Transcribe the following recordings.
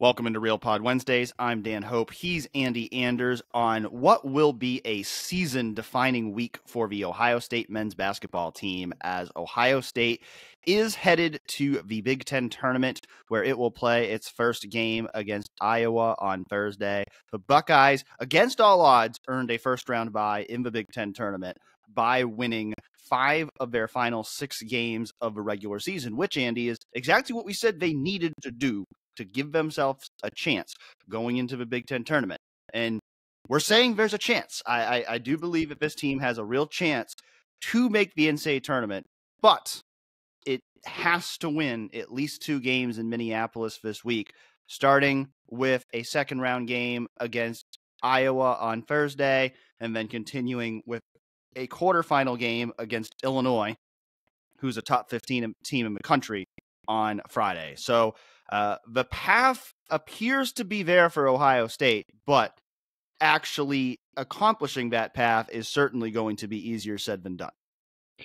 Welcome into Real Pod Wednesdays. I'm Dan Hope. He's Andy Anders on what will be a season defining week for the Ohio State men's basketball team as Ohio State is headed to the Big Ten tournament where it will play its first game against Iowa on Thursday. The Buckeyes, against all odds, earned a first round bye in the Big Ten tournament by winning five of their final six games of the regular season, which, Andy, is exactly what we said they needed to do to give themselves a chance going into the Big Ten tournament. And we're saying there's a chance. I, I, I do believe that this team has a real chance to make the NCAA tournament, but it has to win at least two games in Minneapolis this week, starting with a second round game against Iowa on Thursday, and then continuing with a quarterfinal game against Illinois, who's a top 15 team in the country on Friday. So uh, the path appears to be there for Ohio State, but actually accomplishing that path is certainly going to be easier said than done.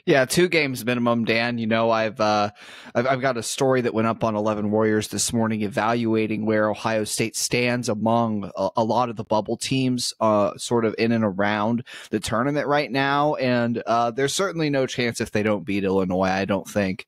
Yeah, two games minimum, Dan. You know, I've, uh, I've I've got a story that went up on Eleven Warriors this morning, evaluating where Ohio State stands among a, a lot of the bubble teams, uh, sort of in and around the tournament right now. And uh, there's certainly no chance if they don't beat Illinois. I don't think.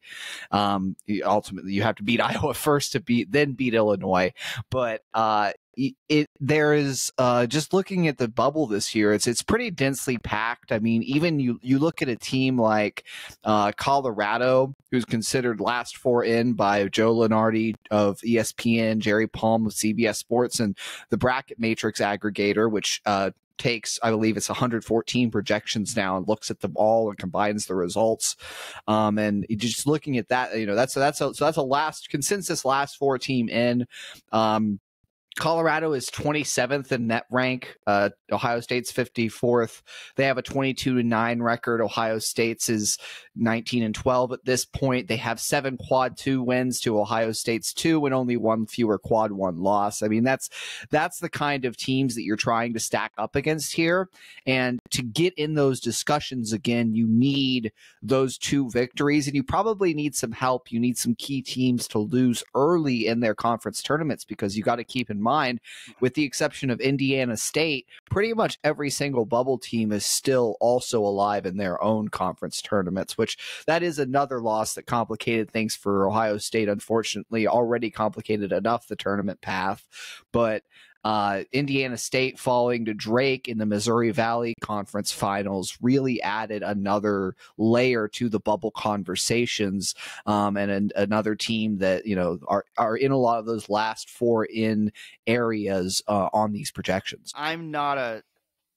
Um, ultimately, you have to beat Iowa first to beat, then beat Illinois. But uh, it there is uh, just looking at the bubble this year it's it's pretty densely packed. I mean even you you look at a team like uh, colorado who's considered last four in by joe lunardi of espn jerry palm of cbs sports and the bracket matrix aggregator which uh, takes i believe it's 114 projections now and looks at them all and combines the results. Um, and just looking at that you know that's that's a, so that's a last consensus last four team in. Um, Colorado is 27th in net rank. Uh, Ohio State's 54th. They have a 22 to 9 record. Ohio State's is 19 and 12 at this point. They have seven quad two wins to Ohio State's two and only one fewer quad one loss. I mean, that's that's the kind of teams that you're trying to stack up against here. And to get in those discussions again, you need those two victories, and you probably need some help. You need some key teams to lose early in their conference tournaments because you got to keep in mind, with the exception of Indiana State, pretty much every single bubble team is still also alive in their own conference tournaments, which that is another loss that complicated things for Ohio State, unfortunately, already complicated enough the tournament path. But uh, Indiana State falling to Drake in the Missouri Valley Conference Finals really added another layer to the bubble conversations, um, and an, another team that you know are are in a lot of those last four in areas uh, on these projections. I'm not a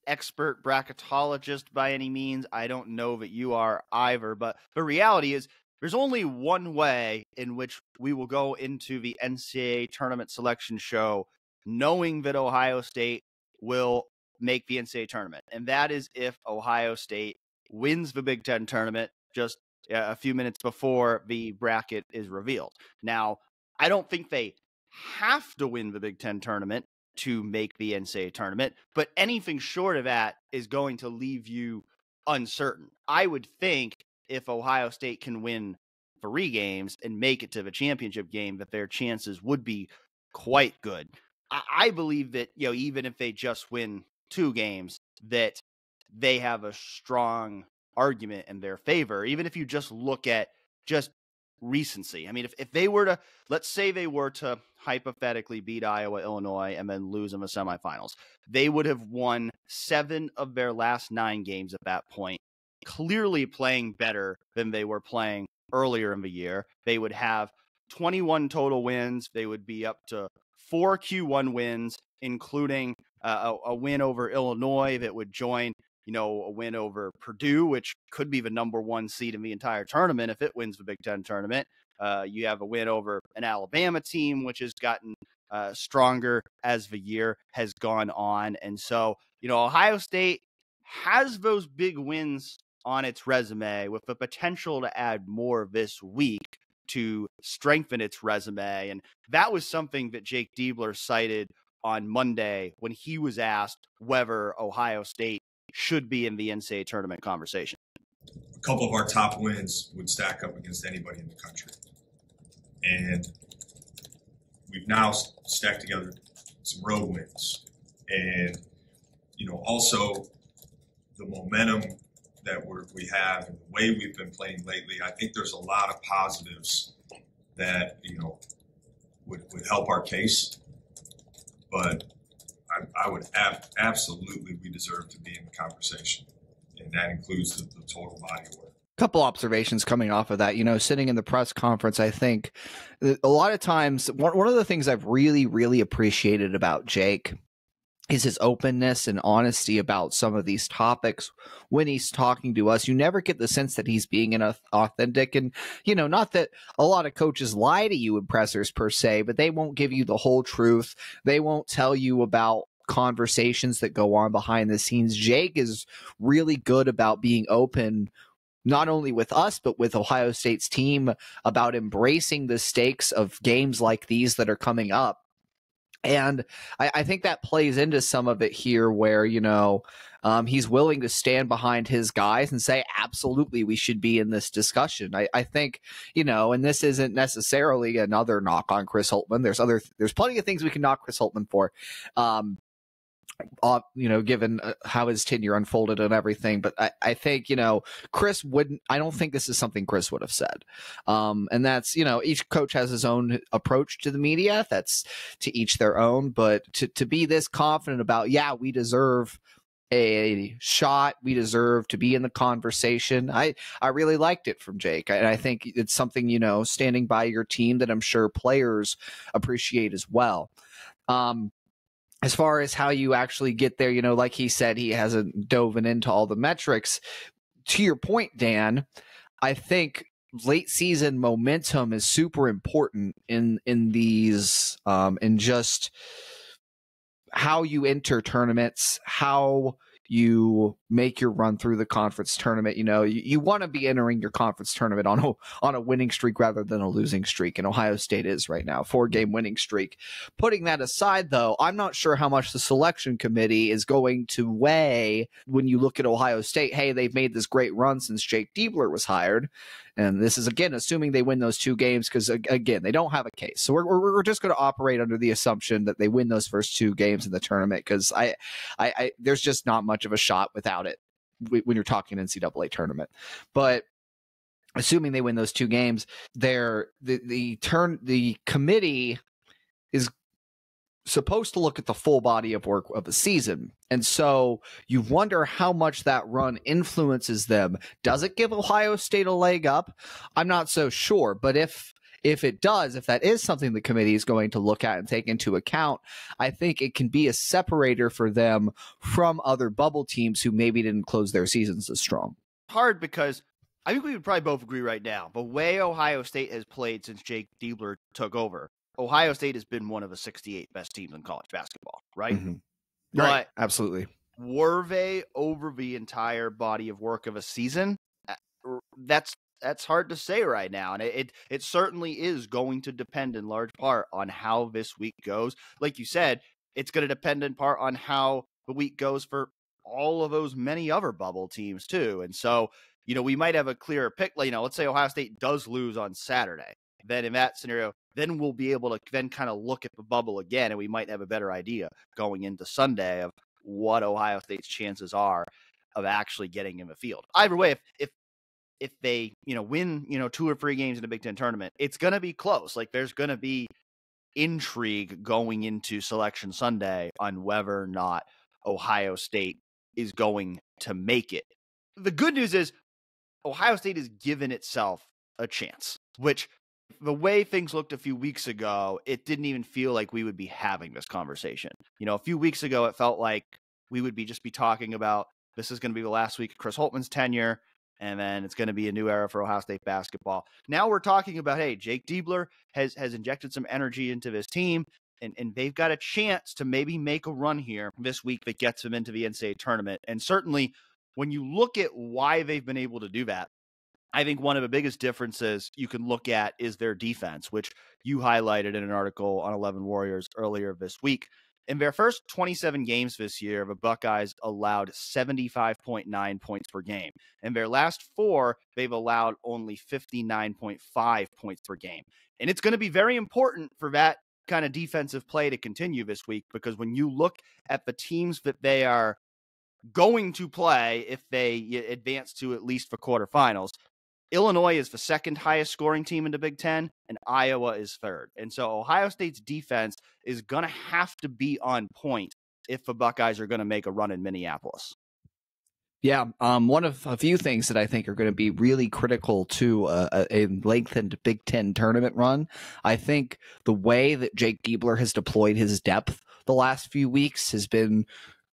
expert bracketologist by any means. I don't know that you are either, but the reality is there's only one way in which we will go into the NCAA tournament selection show knowing that Ohio State will make the NCAA tournament. And that is if Ohio State wins the Big Ten tournament just uh, a few minutes before the bracket is revealed. Now, I don't think they have to win the Big Ten tournament to make the NCAA tournament, but anything short of that is going to leave you uncertain. I would think if Ohio State can win three games and make it to the championship game, that their chances would be quite good. I believe that you know even if they just win two games, that they have a strong argument in their favor. Even if you just look at just recency. I mean, if, if they were to let's say they were to hypothetically beat Iowa, Illinois, and then lose in the semifinals, they would have won seven of their last nine games at that point, clearly playing better than they were playing earlier in the year. They would have 21 total wins. They would be up to four Q1 wins, including uh, a, a, win over Illinois that would join, you know, a win over Purdue, which could be the number one seed in the entire tournament if it wins the Big Ten tournament. Uh, you have a win over an Alabama team, which has gotten uh, stronger as the year has gone on. And so, you know, Ohio State has those big wins on its resume with the potential to add more this week to strengthen its resume. And that was something that Jake Diebler cited on Monday when he was asked whether Ohio State should be in the NCAA tournament conversation. A couple of our top wins would stack up against anybody in the country. And we've now stacked together some road wins, and you know also the momentum that we're, we have and the way we've been playing lately. I think there's a lot of positives that you know would, would help our case, but I, I would ab- absolutely we deserve to be in the conversation, and that includes the, the total body of work couple observations coming off of that you know sitting in the press conference i think a lot of times one, of the things i've really really appreciated about jake is his openness and honesty about some of these topics when he's talking to us. You never get the sense that he's being an authentic and, you know, not that a lot of coaches lie to you in pressers per se, but they won't give you the whole truth. They won't tell you about conversations that go on behind the scenes. Jake is really good about being open not only with us, but with Ohio State's team about embracing the stakes of games like these that are coming up. And I, I think that plays into some of it here where, you know, um, he's willing to stand behind his guys and say, absolutely, we should be in this discussion. I, I, think, you know, and this isn't necessarily another knock on Chris Holtmann. There's other, there's plenty of things we can knock Chris Holtmann for. Um, you know, given uh, how his tenure unfolded and everything. But I, I think, you know, Chris wouldn't, I don't think this is something Chris would have said. Um, and that's, you know, each coach has his own approach to the media. That's to each their own. But to, to be this confident about, yeah, we deserve a shot. We deserve to be in the conversation. I, I really liked it from Jake. And I think it's something, you know, standing by your team that I'm sure players appreciate as well. Um, as far as how you actually get there, you know, like he said, he hasn't dove into all the metrics. To your point, Dan, I think late season momentum is super important in in these um in just how you enter tournaments, how you make your run through the conference tournament. You know, you, you want to be entering your conference tournament on a on a winning streak rather than a losing streak. And Ohio State is right now, four game winning streak. Putting that aside, though, I'm not sure how much the selection committee is going to weigh when you look at Ohio State. Hey, they've made this great run since Jake Diebler was hired. And this is again assuming they win those two games because again they don't have a case. So we're we're just going to operate under the assumption that they win those first two games in the tournament because I, I, I there's just not much of a shot without it when you're talking NCAA tournament. But assuming they win those two games, they're the the turn the committee is supposed to look at the full body of work of the season. And so you wonder how much that run influences them. Does it give Ohio State a leg up? I'm not so sure, but if if it does, if that is something the committee is going to look at and take into account, I think it can be a separator for them from other bubble teams who maybe didn't close their seasons as strong. Hard because I think we would probably both agree right now. The way Ohio State has played since Jake Diebler took over, Ohio State has been one of the 68 best teams in college basketball, right? Mm-hmm. Right. Absolutely. Were they over the entire body of work of a season? That's that's hard to say right now, and it, it, it certainly is going to depend in large part on how this week goes. Like you said, it's going to depend in part on how the week goes for all of those many other bubble teams too. And so, you know, we might have a clearer pick. You know, let's say Ohio State does lose on Saturday. Then in that scenario, then we'll be able to then kind of look at the bubble again, and we might have a better idea going into Sunday of what Ohio State's chances are of actually getting in the field. Either way, if if if they you know win you know two or three games in a Big Ten tournament, it's going to be close. Like there's going to be intrigue going into Selection Sunday on whether or not Ohio State is going to make it. The good news is Ohio State has given itself a chance, which the way things looked a few weeks ago, it didn't even feel like we would be having this conversation. You know, a few weeks ago, it felt like we would be just be talking about this is going to be the last week of Chris Holtmann's tenure, and then it's going to be a new era for Ohio State basketball. Now we're talking about hey, Jake Diebler has has injected some energy into this team. And, and they've got a chance to maybe make a run here this week that gets them into the NCAA tournament. And certainly, when you look at why they've been able to do that, I think one of the biggest differences you can look at is their defense, which you highlighted in an article on 11 Warriors earlier this week. In their first 27 games this year, the Buckeyes allowed 75.9 points per game. In their last four, they've allowed only 59.5 points per game. And it's going to be very important for that kind of defensive play to continue this week because when you look at the teams that they are going to play if they advance to at least the quarterfinals, Illinois is the second highest scoring team in the Big Ten, and Iowa is third. And so Ohio State's defense is going to have to be on point if the Buckeyes are going to make a run in Minneapolis. Yeah, um, one of a few things that I think are going to be really critical to a, a, lengthened Big Ten tournament run. I think the way that Jake Diebler has deployed his depth the last few weeks has been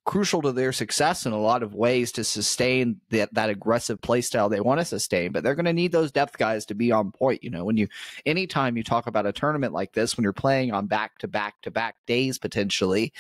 crucial to their success in a lot of ways to sustain that, that aggressive play style they want to sustain. But they're going to need those depth guys to be on point. You know, when you, anytime you talk about a tournament like this, when you're playing on back to back to back days potentially,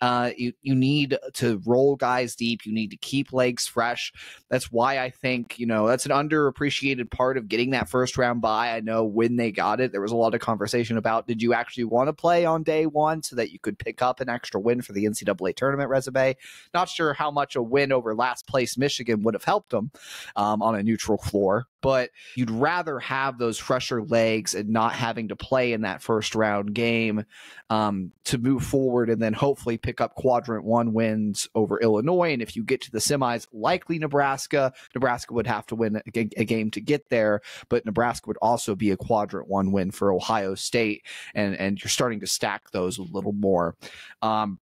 uh, you, you need to roll guys deep. You need to keep legs fresh. That's why I think, you know, that's an underappreciated part of getting that first round bye. I know when they got it, there was a lot of conversation about did you actually want to play on day one so that you could pick up an extra win for the NCAA tournament resume? Not sure how much a win over last place Michigan would have helped them um, on a neutral floor, but you'd rather have those fresher legs and not having to play in that first round game um, to move forward and then hopefully pick up quadrant one wins over Illinois. And if you get to the semis, likely Nebraska, Nebraska would have to win a, game to get there, but Nebraska would also be a quadrant one win for Ohio State. And, and you're starting to stack those a little more. Um,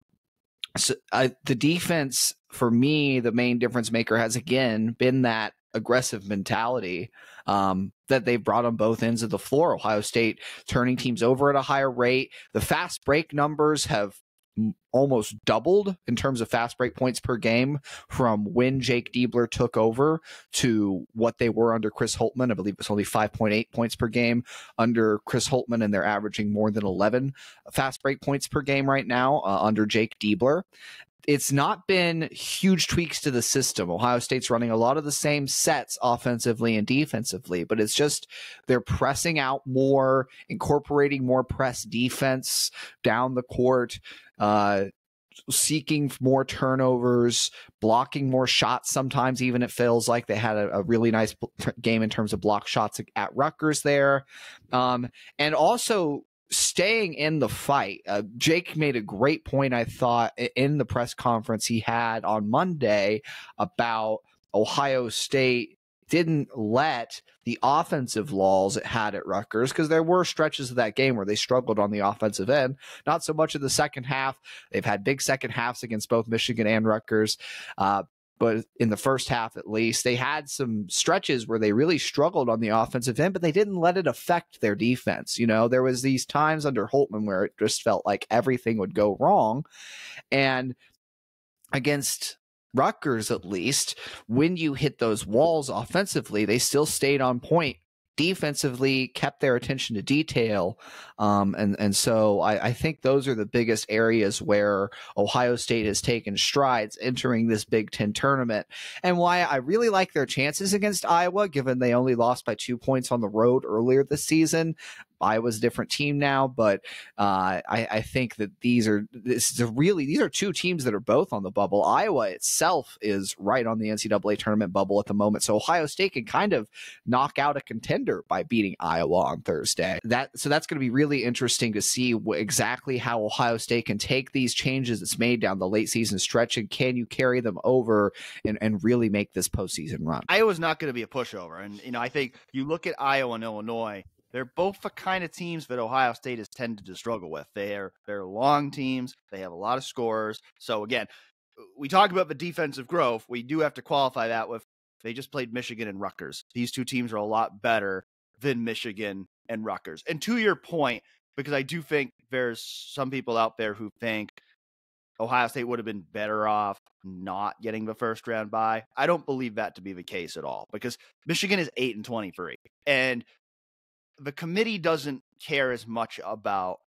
so I, the defense for me, the main difference maker has again been that aggressive mentality um, that they've brought on both ends of the floor. Ohio State turning teams over at a higher rate. The fast break numbers have almost doubled in terms of fast break points per game from when Jake Diebler took over to what they were under Chris Holtmann. I believe it's only 5.8 points per game under Chris Holtmann, and they're averaging more than 11 fast break points per game right now uh, under Jake Diebler it's not been huge tweaks to the system. Ohio State's running a lot of the same sets offensively and defensively, but it's just they're pressing out more, incorporating more press defense down the court, uh, seeking more turnovers, blocking more shots. Sometimes even it feels like they had a, a really nice game in terms of block shots at Rutgers there. Um, and also staying in the fight. Uh, Jake made a great point, I thought, in the press conference he had on Monday about Ohio State didn't let the offensive laws it had at Rutgers because there were stretches of that game where they struggled on the offensive end. Not so much in the second half. They've had big second halves against both Michigan and Rutgers. Uh, but in the first half at least, they had some stretches where they really struggled on the offensive end, but they didn't let it affect their defense. You know, there was these times under Holtmann where it just felt like everything would go wrong. And against Rutgers, at least, when you hit those walls offensively, they still stayed on point defensively kept their attention to detail. Um, and, and so I, I, think those are the biggest areas where Ohio State has taken strides entering this Big Ten tournament and why I really like their chances against Iowa, given they only lost by two points on the road earlier this season. Iowa's a different team now, but uh, I, I, think that these are this is really these are two teams that are both on the bubble. Iowa itself is right on the NCAA tournament bubble at the moment, so Ohio State can kind of knock out a contender by beating Iowa on Thursday. That so that's going to be really interesting to see exactly how Ohio State can take these changes it's made down the late season stretch and can you carry them over and, and really make this postseason run. Iowa's not going to be a pushover, and you know I think you look at Iowa and Illinois they're both the kind of teams that Ohio State has tended to struggle with. They're they're long teams. They have a lot of scorers. So again, we talk about the defensive growth. We do have to qualify that with they just played Michigan and Rutgers. These two teams are a lot better than Michigan and Rutgers. And to your point, because I do think there's some people out there who think Ohio State would have been better off not getting the first round bye. I don't believe that to be the case at all because Michigan is 8 and 23 and the committee doesn't care as much about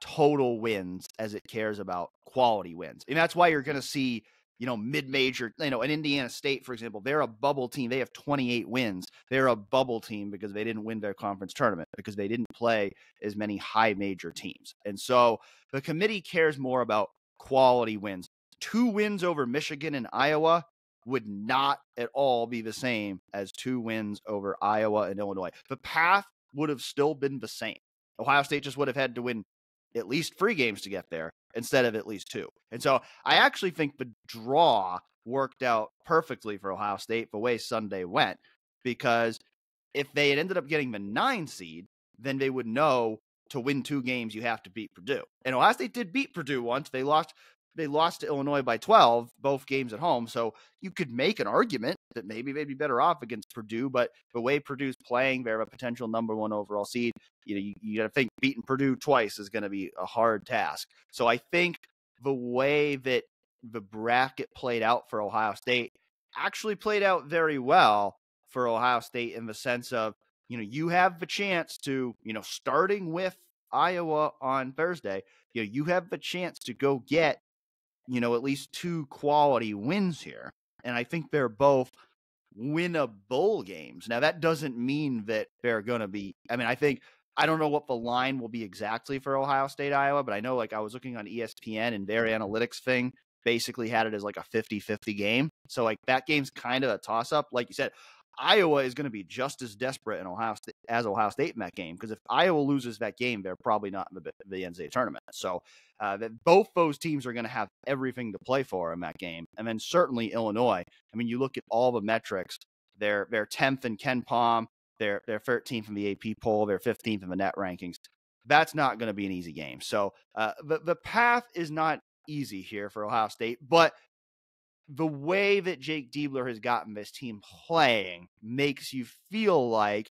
total wins as it cares about quality wins. And that's why you're going to see, you know, mid-major, you know, in Indiana State, for example, they're a bubble team. They have 28 wins. They're a bubble team because they didn't win their conference tournament because they didn't play as many high major teams. And so the committee cares more about quality wins. Two wins over Michigan and Iowa would not at all be the same as two wins over Iowa and Illinois. The path would have still been the same. Ohio State just would have had to win at least three games to get there instead of at least two. And so I actually think the draw worked out perfectly for Ohio State the way Sunday went because if they had ended up getting the nine seed, then they would know to win two games you have to beat Purdue. And Ohio State did beat Purdue once. They lost they lost to Illinois by 12, both games at home. So you could make an argument that maybe they'd be better off against Purdue, but the way Purdue's playing, they're a potential number one overall seed. You know, you, you got to think beating Purdue twice is going to be a hard task. So I think the way that the bracket played out for Ohio State actually played out very well for Ohio State in the sense of, you know, you have the chance to, you know, starting with Iowa on Thursday, you know, you have the chance to go get, you know, at least two quality wins here. And I think they're both winnable games. Now, that doesn't mean that they're going to be, I mean, I think, I don't know what the line will be exactly for Ohio State, Iowa, but I know like I was looking on ESPN and their analytics thing basically had it as like a 50 50 game. So, like, that game's kind of a toss up. Like you said, Iowa is going to be just as desperate in Ohio State as Ohio State in that game because if Iowa loses that game, they're probably not in the, the NCAA tournament. So uh, that both those teams are going to have everything to play for in that game, and then certainly Illinois. I mean, you look at all the metrics; they're they're tenth in KenPom, they're they're thirteenth in the AP poll, they're fifteenth in the net rankings. That's not going to be an easy game. So uh, the the path is not easy here for Ohio State, but the way that Jake Diebler has gotten this team playing makes you feel like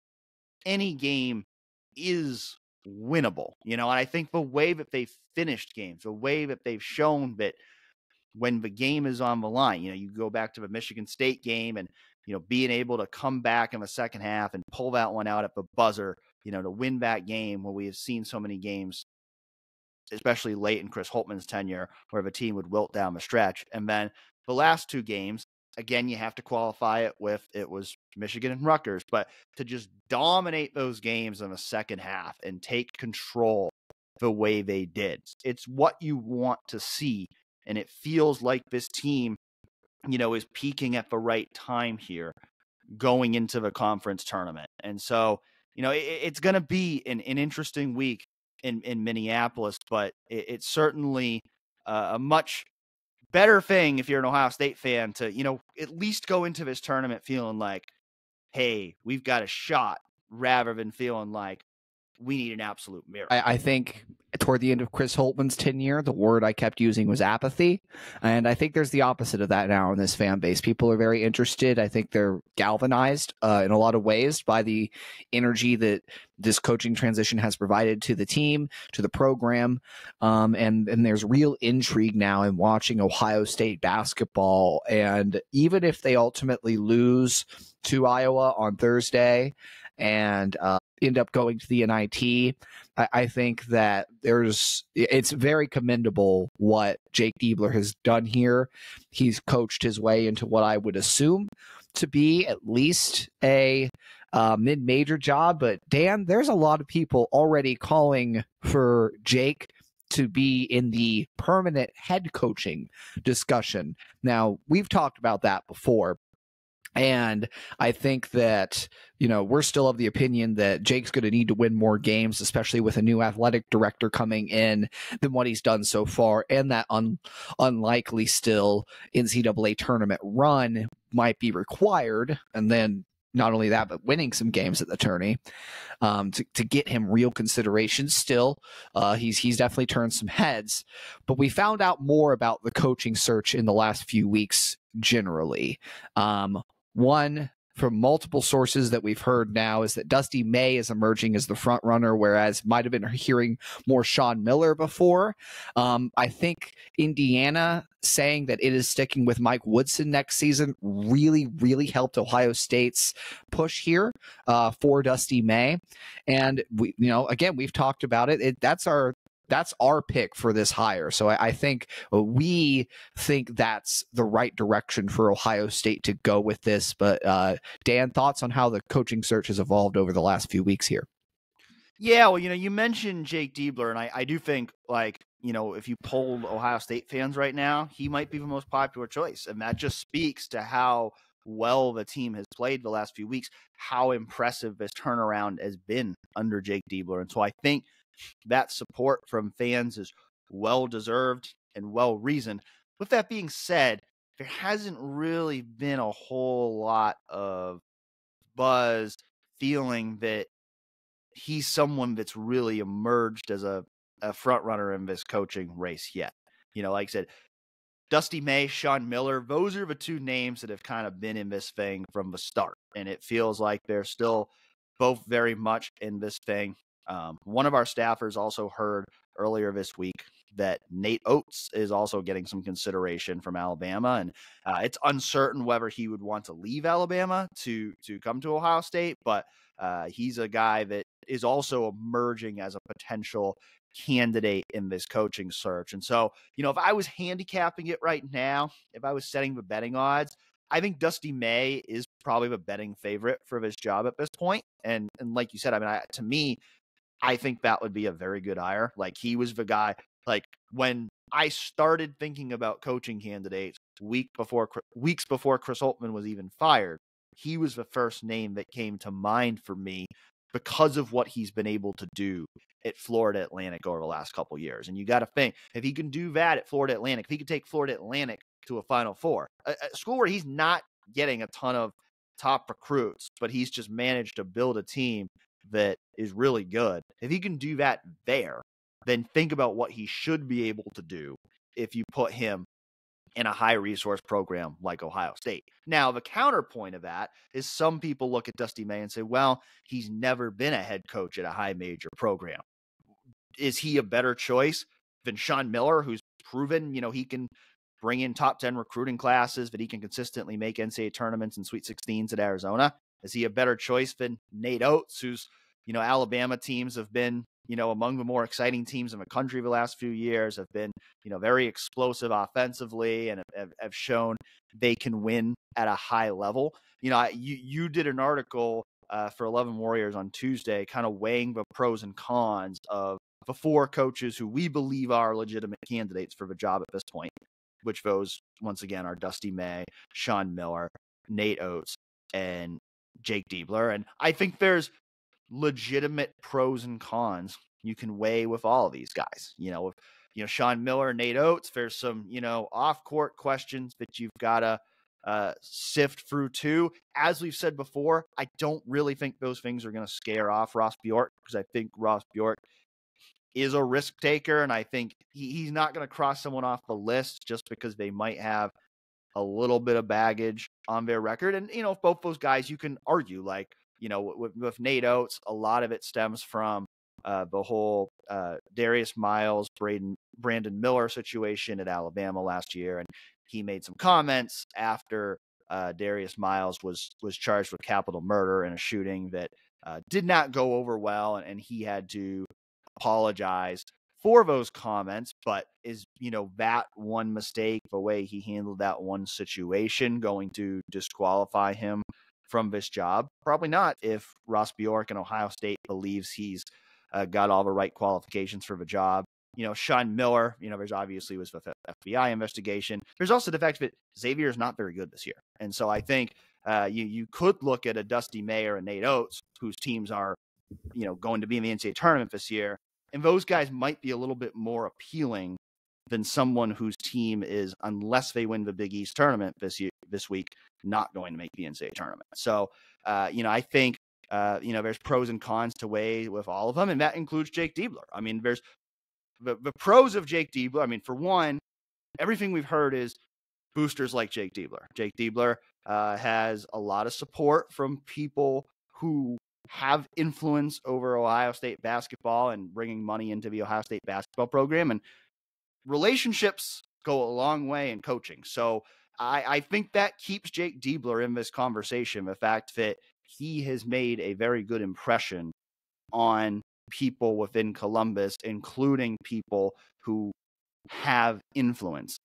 any game is winnable. You know, and I think the way that they've finished games, the way that they've shown that when the game is on the line, you know, you go back to the Michigan State game and, you know, being able to come back in the second half and pull that one out at the buzzer, you know, to win that game when we have seen so many games, especially late in Chris Holtmann's tenure, where the team would wilt down the stretch. And then the last two games, again, you have to qualify it with it was Michigan and Rutgers, but to just dominate those games in the second half and take control the way they did, it's what you want to see. And it feels like this team, you know, is peaking at the right time here going into the conference tournament. And so, you know, it, it's going to be an, an interesting week in, in Minneapolis, but it, it's certainly uh, a much better thing if you're an Ohio State fan to, you know, at least go into this tournament feeling like, hey, we've got a shot rather than feeling like we need an absolute miracle. I, I, think toward the end of Chris Holtmann's tenure, the word I kept using was apathy. And I think there's the opposite of that now in this fan base. People are very interested. I think they're galvanized uh, in a lot of ways by the energy that this coaching transition has provided to the team, to the program. Um, and, and there's real intrigue now in watching Ohio State basketball. And even if they ultimately lose to Iowa on Thursday, and uh, end up going to the NIT. I, I, think that there's it's very commendable what Jake Diebler has done here. He's coached his way into what I would assume to be at least a uh, mid-major job. But Dan, there's a lot of people already calling for Jake to be in the permanent head coaching discussion. Now, we've talked about that before, and I think that, you know, we're still of the opinion that Jake's going to need to win more games, especially with a new athletic director coming in than what he's done so far. And that un- unlikely still NCAA tournament run might be required. And then not only that, but winning some games at the tourney um, to, to get him real consideration. Still, uh, he's he's definitely turned some heads. But we found out more about the coaching search in the last few weeks generally. Um, one from multiple sources that we've heard now is that Dusty May is emerging as the front runner, whereas might have been hearing more Sean Miller before. Um, I think Indiana saying that it is sticking with Mike Woodson next season really, really helped Ohio State's push here uh, for Dusty May. And we, you know, again, we've talked about it. it that's our that's our pick for this hire. So I, I, think we think that's the right direction for Ohio State to go with this. But uh, Dan, thoughts on how the coaching search has evolved over the last few weeks here? Yeah, well, you know, you mentioned Jake Diebler, and I, I do think like you know, if you polled Ohio State fans right now, he might be the most popular choice, and that just speaks to how well the team has played the last few weeks, how impressive this turnaround has been under Jake Diebler, and so I think that support from fans is well deserved and well reasoned. With that being said, there hasn't really been a whole lot of buzz feeling that he's someone that's really emerged as a, a front runner in this coaching race yet. You know, like I said, Dusty May, Sean Miller, those are the two names that have kind of been in this thing from the start. And it feels like they're still both very much in this thing. Um, one of our staffers also heard earlier this week that Nate Oats is also getting some consideration from Alabama, and uh, it's uncertain whether he would want to leave Alabama to to come to Ohio State. But uh, he's a guy that is also emerging as a potential candidate in this coaching search. And so, you know, if I was handicapping it right now, if I was setting the betting odds, I think Dusty May is probably the betting favorite for this job at this point. And and like you said, I mean, I, to me, I think that would be a very good hire. Like he was the guy. Like when I started thinking about coaching candidates week before weeks before Chris Holtmann was even fired, he was the first name that came to mind for me because of what he's been able to do at Florida Atlantic over the last couple years. And you got to think if he can do that at Florida Atlantic, if he could take Florida Atlantic to a Final Four, a, a school where he's not getting a ton of top recruits, but he's just managed to build a team that is really good. If he can do that there, then think about what he should be able to do if you put him in a high resource program like Ohio State. Now, the counterpoint of that is some people look at Dusty May and say, well, he's never been a head coach at a high major program. Is he a better choice than Sean Miller, who's proven, you know, he can bring in top 10 recruiting classes, that he can consistently make NCAA tournaments and Sweet 16s at Arizona? Is he a better choice than Nate Oats, who's, you know, Alabama teams have been you know, among the more exciting teams in the country the last few years, have been, you know, very explosive offensively and have, have shown they can win at a high level. You know, you, you did an article uh, for 11 Warriors on Tuesday, kind of weighing the pros and cons of the four coaches who we believe are legitimate candidates for the job at this point, which those, once again, are Dusty May, Sean Miller, Nate Oats, and Jake Diebler. And I think there's legitimate pros and cons you can weigh with all of these guys. You know, you know Sean Miller, Nate Oats, there's some you know off court questions that you've got to uh, sift through too. As we've said before, I don't really think those things are going to scare off Ross Bjork because I think Ross Bjork is a risk taker, and I think he, he's not going to cross someone off the list just because they might have a little bit of baggage on their record. And you know, both those guys, you can argue like you know, with, with Nate Oats, a lot of it stems from uh, the whole uh, Darius Miles, Braden, Brandon Miller situation at Alabama last year, and he made some comments after uh, Darius Miles was was charged with capital murder in a shooting that uh, did not go over well, and, and he had to apologize those comments. But is you know that one mistake, the way he handled that one situation, going to disqualify him from this job? Probably not if Ross Bjork and Ohio State believes he's uh, got all the right qualifications for the job. You know, Sean Miller, you know, there's obviously was the FBI investigation. There's also the fact that Xavier is not very good this year. And so I think uh, you, you could look at a Dusty May and Nate Oats, whose teams are, you know, going to be in the NCAA tournament this year. And those guys might be a little bit more appealing than someone whose team is, unless they win the Big East tournament this year, this week, not going to make the NCAA tournament. So, uh, you know, I think, uh, you know, there's pros and cons to weigh with all of them, and that includes Jake Diebler. I mean, there's the, the pros of Jake Diebler. I mean, for one, everything we've heard is boosters like Jake Diebler. Jake Diebler uh, has a lot of support from people who have influence over Ohio State basketball and bringing money into the Ohio State basketball program. And relationships go a long way in coaching. So I, I think that keeps Jake Diebler in this conversation. The fact that he has made a very good impression on people within Columbus, including people who have influence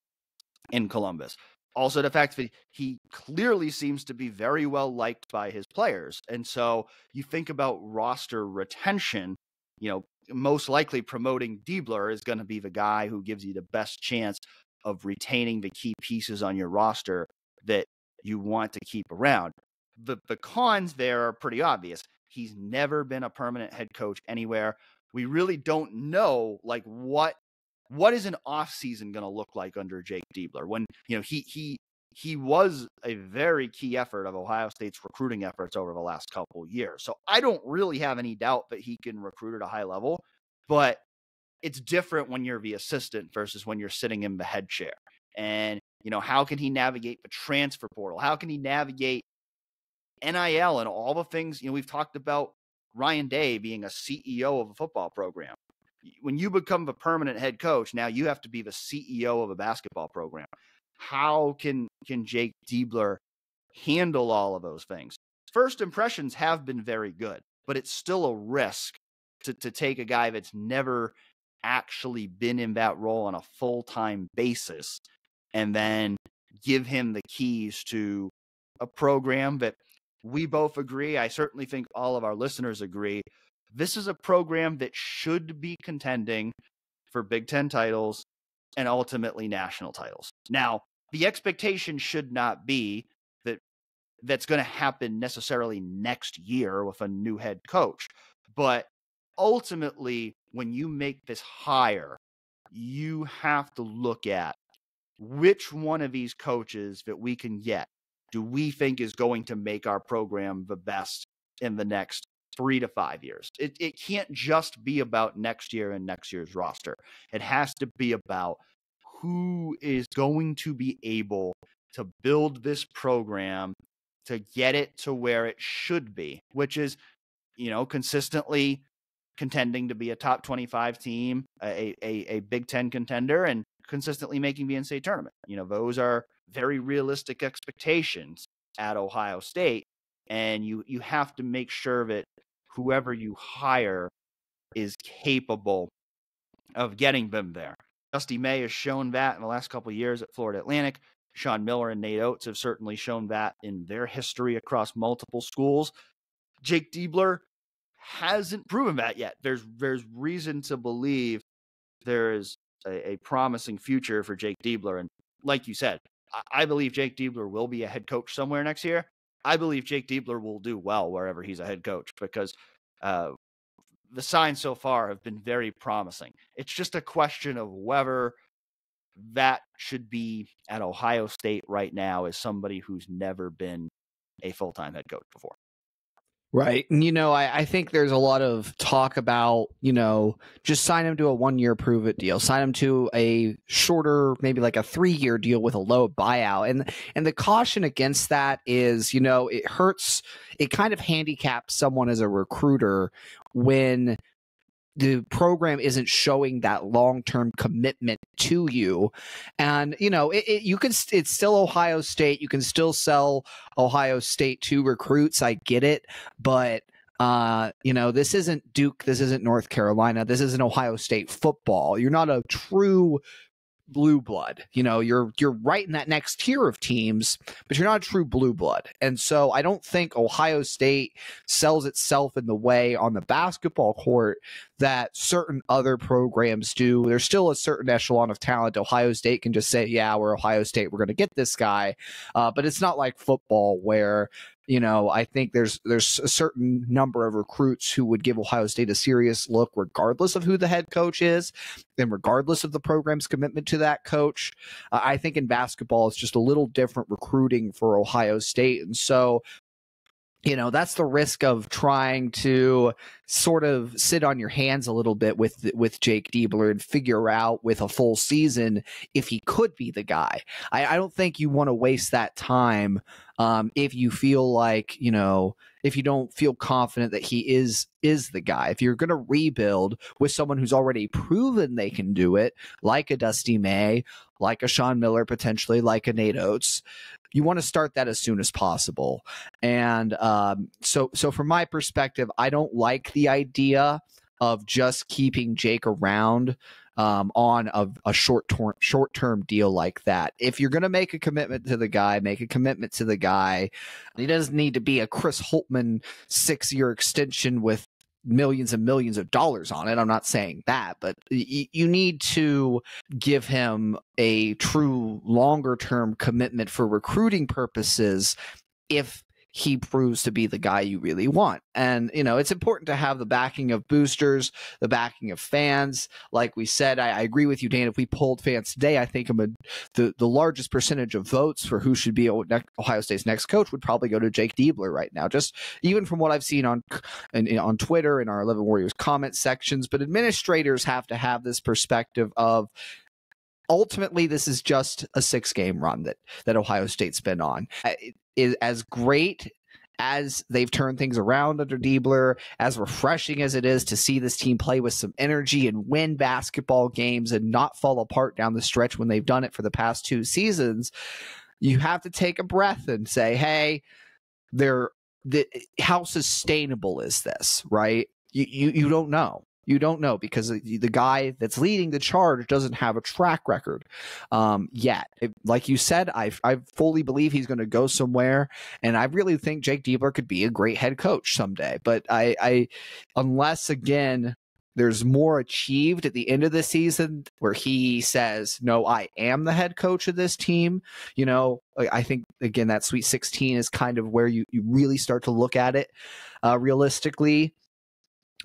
in Columbus. Also, the fact that he clearly seems to be very well liked by his players. And so you think about roster retention, you know, most likely promoting Diebler is going to be the guy who gives you the best chance of retaining the key pieces on your roster that you want to keep around. The the cons there are pretty obvious. He's never been a permanent head coach anywhere. we really don't know like what what is an off season going to look like under Jake Diebler when you know he he he was a very key effort of Ohio State's recruiting efforts over the last couple years. So I don't really have any doubt that he can recruit at a high level, but it's different when you're the assistant versus when you're sitting in the head chair. And you know, how can he navigate the transfer portal? How can he navigate NIL and all the things, you know, we've talked about Ryan Day being a CEO of a football program. When you become the permanent head coach, now you have to be the CEO of a basketball program. How can can Jake Diebler handle all of those things? First impressions have been very good, but it's still a risk to, to take a guy that's never actually been in that role on a full time basis and then give him the keys to a program that we both agree. I certainly think all of our listeners agree. This is a program that should be contending for Big Ten titles and ultimately national titles. Now, the expectation should not be that that's going to happen necessarily next year with a new head coach. But ultimately, when you make this hire, you have to look at which one of these coaches that we can get do we think is going to make our program the best in the next three to five years? It, it can't just be about next year and next year's roster. It has to be about who is going to be able to build this program to get it to where it should be, which is, you know, consistently contending to be a top 25 team, a, a, a Big Ten contender, and consistently making the NCAA tournament. You know, those are very realistic expectations at Ohio State. And you you have to make sure that whoever you hire is capable of getting them there. Dusty May has shown that in the last couple years at Florida Atlantic. Sean Miller and Nate Oates have certainly shown that in their history across multiple schools. Jake Diebler hasn't proven that yet. There's there's reason to believe there is a, a promising future for Jake Diebler. And like you said, I, I believe Jake Diebler will be a head coach somewhere next year. I believe Jake Diebler will do well wherever he's a head coach because uh, the signs so far have been very promising. It's just a question of whether that should be at Ohio State right now as somebody who's never been a full time head coach before. Right. And, you know, I, I, think there's a lot of talk about, you know, just sign him to a one year prove it deal, sign him to a shorter, maybe like a three year deal with a low buyout. And, and the caution against that is, you know, it hurts, it kind of handicaps someone as a recruiter when the program isn't showing that long-term commitment to you. And you know it, it, you can it's still ohio state. You can still sell ohio state to recruits. I get it. But uh, you know, this isn't Duke, this isn't North Carolina, this isn't Ohio State football. You're not a true blue blood. You know, you're you're right in that next tier of teams, but you're not a true blue blood. And so I don't think Ohio State sells itself in the way on the basketball court that certain other programs do. There's still a certain echelon of talent. Ohio State can just say, "Yeah, we're Ohio State. We're going to get this guy," uh, but it's not like football where you know, I think there's there's a certain number of recruits who would give Ohio State a serious look, regardless of who the head coach is, and regardless of the program's commitment to that coach. Uh, I think in basketball, it's just a little different recruiting for Ohio State, and so you know that's the risk of trying to sort of sit on your hands a little bit with with Jake Diebler and figure out with a full season if he could be the guy. I, I don't think you want to waste that time um, if you feel like you know if you don't feel confident that he is is the guy. If you're going to rebuild with someone who's already proven they can do it, like a Dusty May, like a Sean Miller potentially, like a Nate Oats, you want to start that as soon as possible. And um, so, so from my perspective, I don't like the idea of just keeping Jake around um, on a, a short term short term deal like that. If you're going to make a commitment to the guy, make a commitment to the guy. He doesn't need to be a Chris Holtmann six year extension with millions and millions of dollars on it. I'm not saying that, but y- you need to give him a true longer term commitment for recruiting purposes if he proves to be the guy you really want. And, you know, it's important to have the backing of boosters, the backing of fans. Like we said, I, I agree with you, Dan. If we polled fans today, I think a, the, the largest percentage of votes for who should be Ohio State's next coach would probably go to Jake Diebler right now. Just even from what I've seen on, in, on Twitter in our 11 Warriors comment sections. But administrators have to have this perspective of, ultimately this is just a six game run that that Ohio State's been on. Is as great as they've turned things around under Diebler, as refreshing as it is to see this team play with some energy and win basketball games and not fall apart down the stretch when they've done it for the past two seasons, you have to take a breath and say, hey, they're the, how sustainable is this, right? You, you you don't know. You don't know because the guy that's leading the charge doesn't have a track record um, yet. It, like you said, I I fully believe he's going to go somewhere, and I really think Jake Diebler could be a great head coach someday. But I, I unless again there's more achieved at the end of the season where he says, "No, I am the head coach of this team." You know, I think again that Sweet 16 is kind of where you you really start to look at it uh, realistically.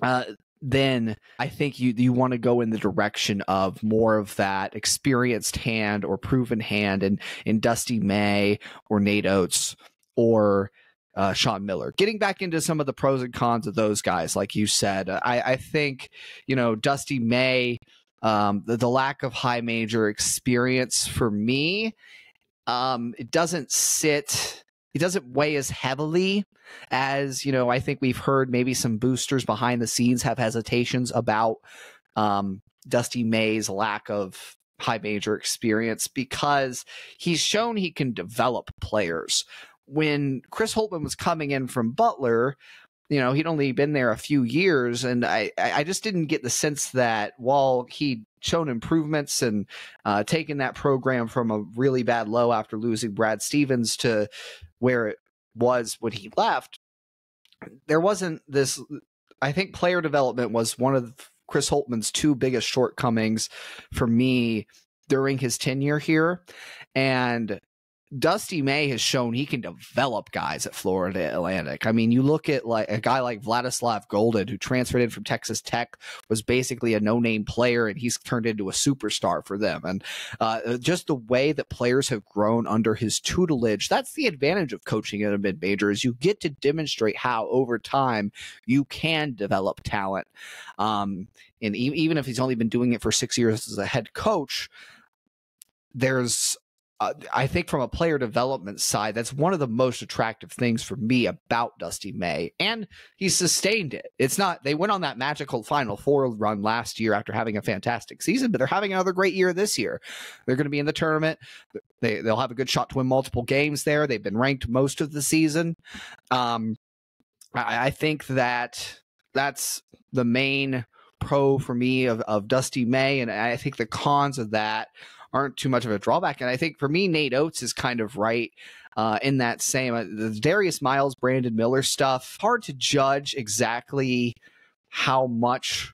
Uh, then I think you you want to go in the direction of more of that experienced hand or proven hand in in Dusty May or Nate Oats or uh, Sean Miller. Getting back into some of the pros and cons of those guys, like you said, I, I think you know Dusty May, um, the, the lack of high major experience for me, um, it doesn't sit he doesn't weigh as heavily as you know i think we've heard maybe some boosters behind the scenes have hesitations about um, dusty may's lack of high major experience because he's shown he can develop players. When chris holtmann was coming in from butler you know he'd only been there a few years and i i just didn't get the sense that while he'd shown improvements and uh, taken that program from a really bad low after losing brad stevens to where it was when he left, there wasn't this. I think player development was one of Chris Holtmann's two biggest shortcomings for me during his tenure here. And Dusty May has shown he can develop guys at Florida Atlantic. I mean, you look at like a guy like Vladislav Goldin, who transferred in from Texas Tech, was basically a no-name player, and he's turned into a superstar for them. And uh, just the way that players have grown under his tutelage, that's the advantage of coaching at a mid-major is you get to demonstrate how over time you can develop talent. Um, and e- even if he's only been doing it for six years as a head coach, there's uh, I think from a player development side, that's one of the most attractive things for me about Dusty May. And he sustained it. It's not, they went on that magical Final Four run last year after having a fantastic season, but they're having another great year this year. They're going to be in the tournament. They, they'll have a good shot to win multiple games there. They've been ranked most of the season. Um, I, I think that that's the main pro for me of, of Dusty May. And I think the cons of that aren't too much of a drawback. And I think for me, Nate Oats is kind of right uh, in that same uh, the Darius Miles, Brandon Miller stuff. Hard to judge exactly how much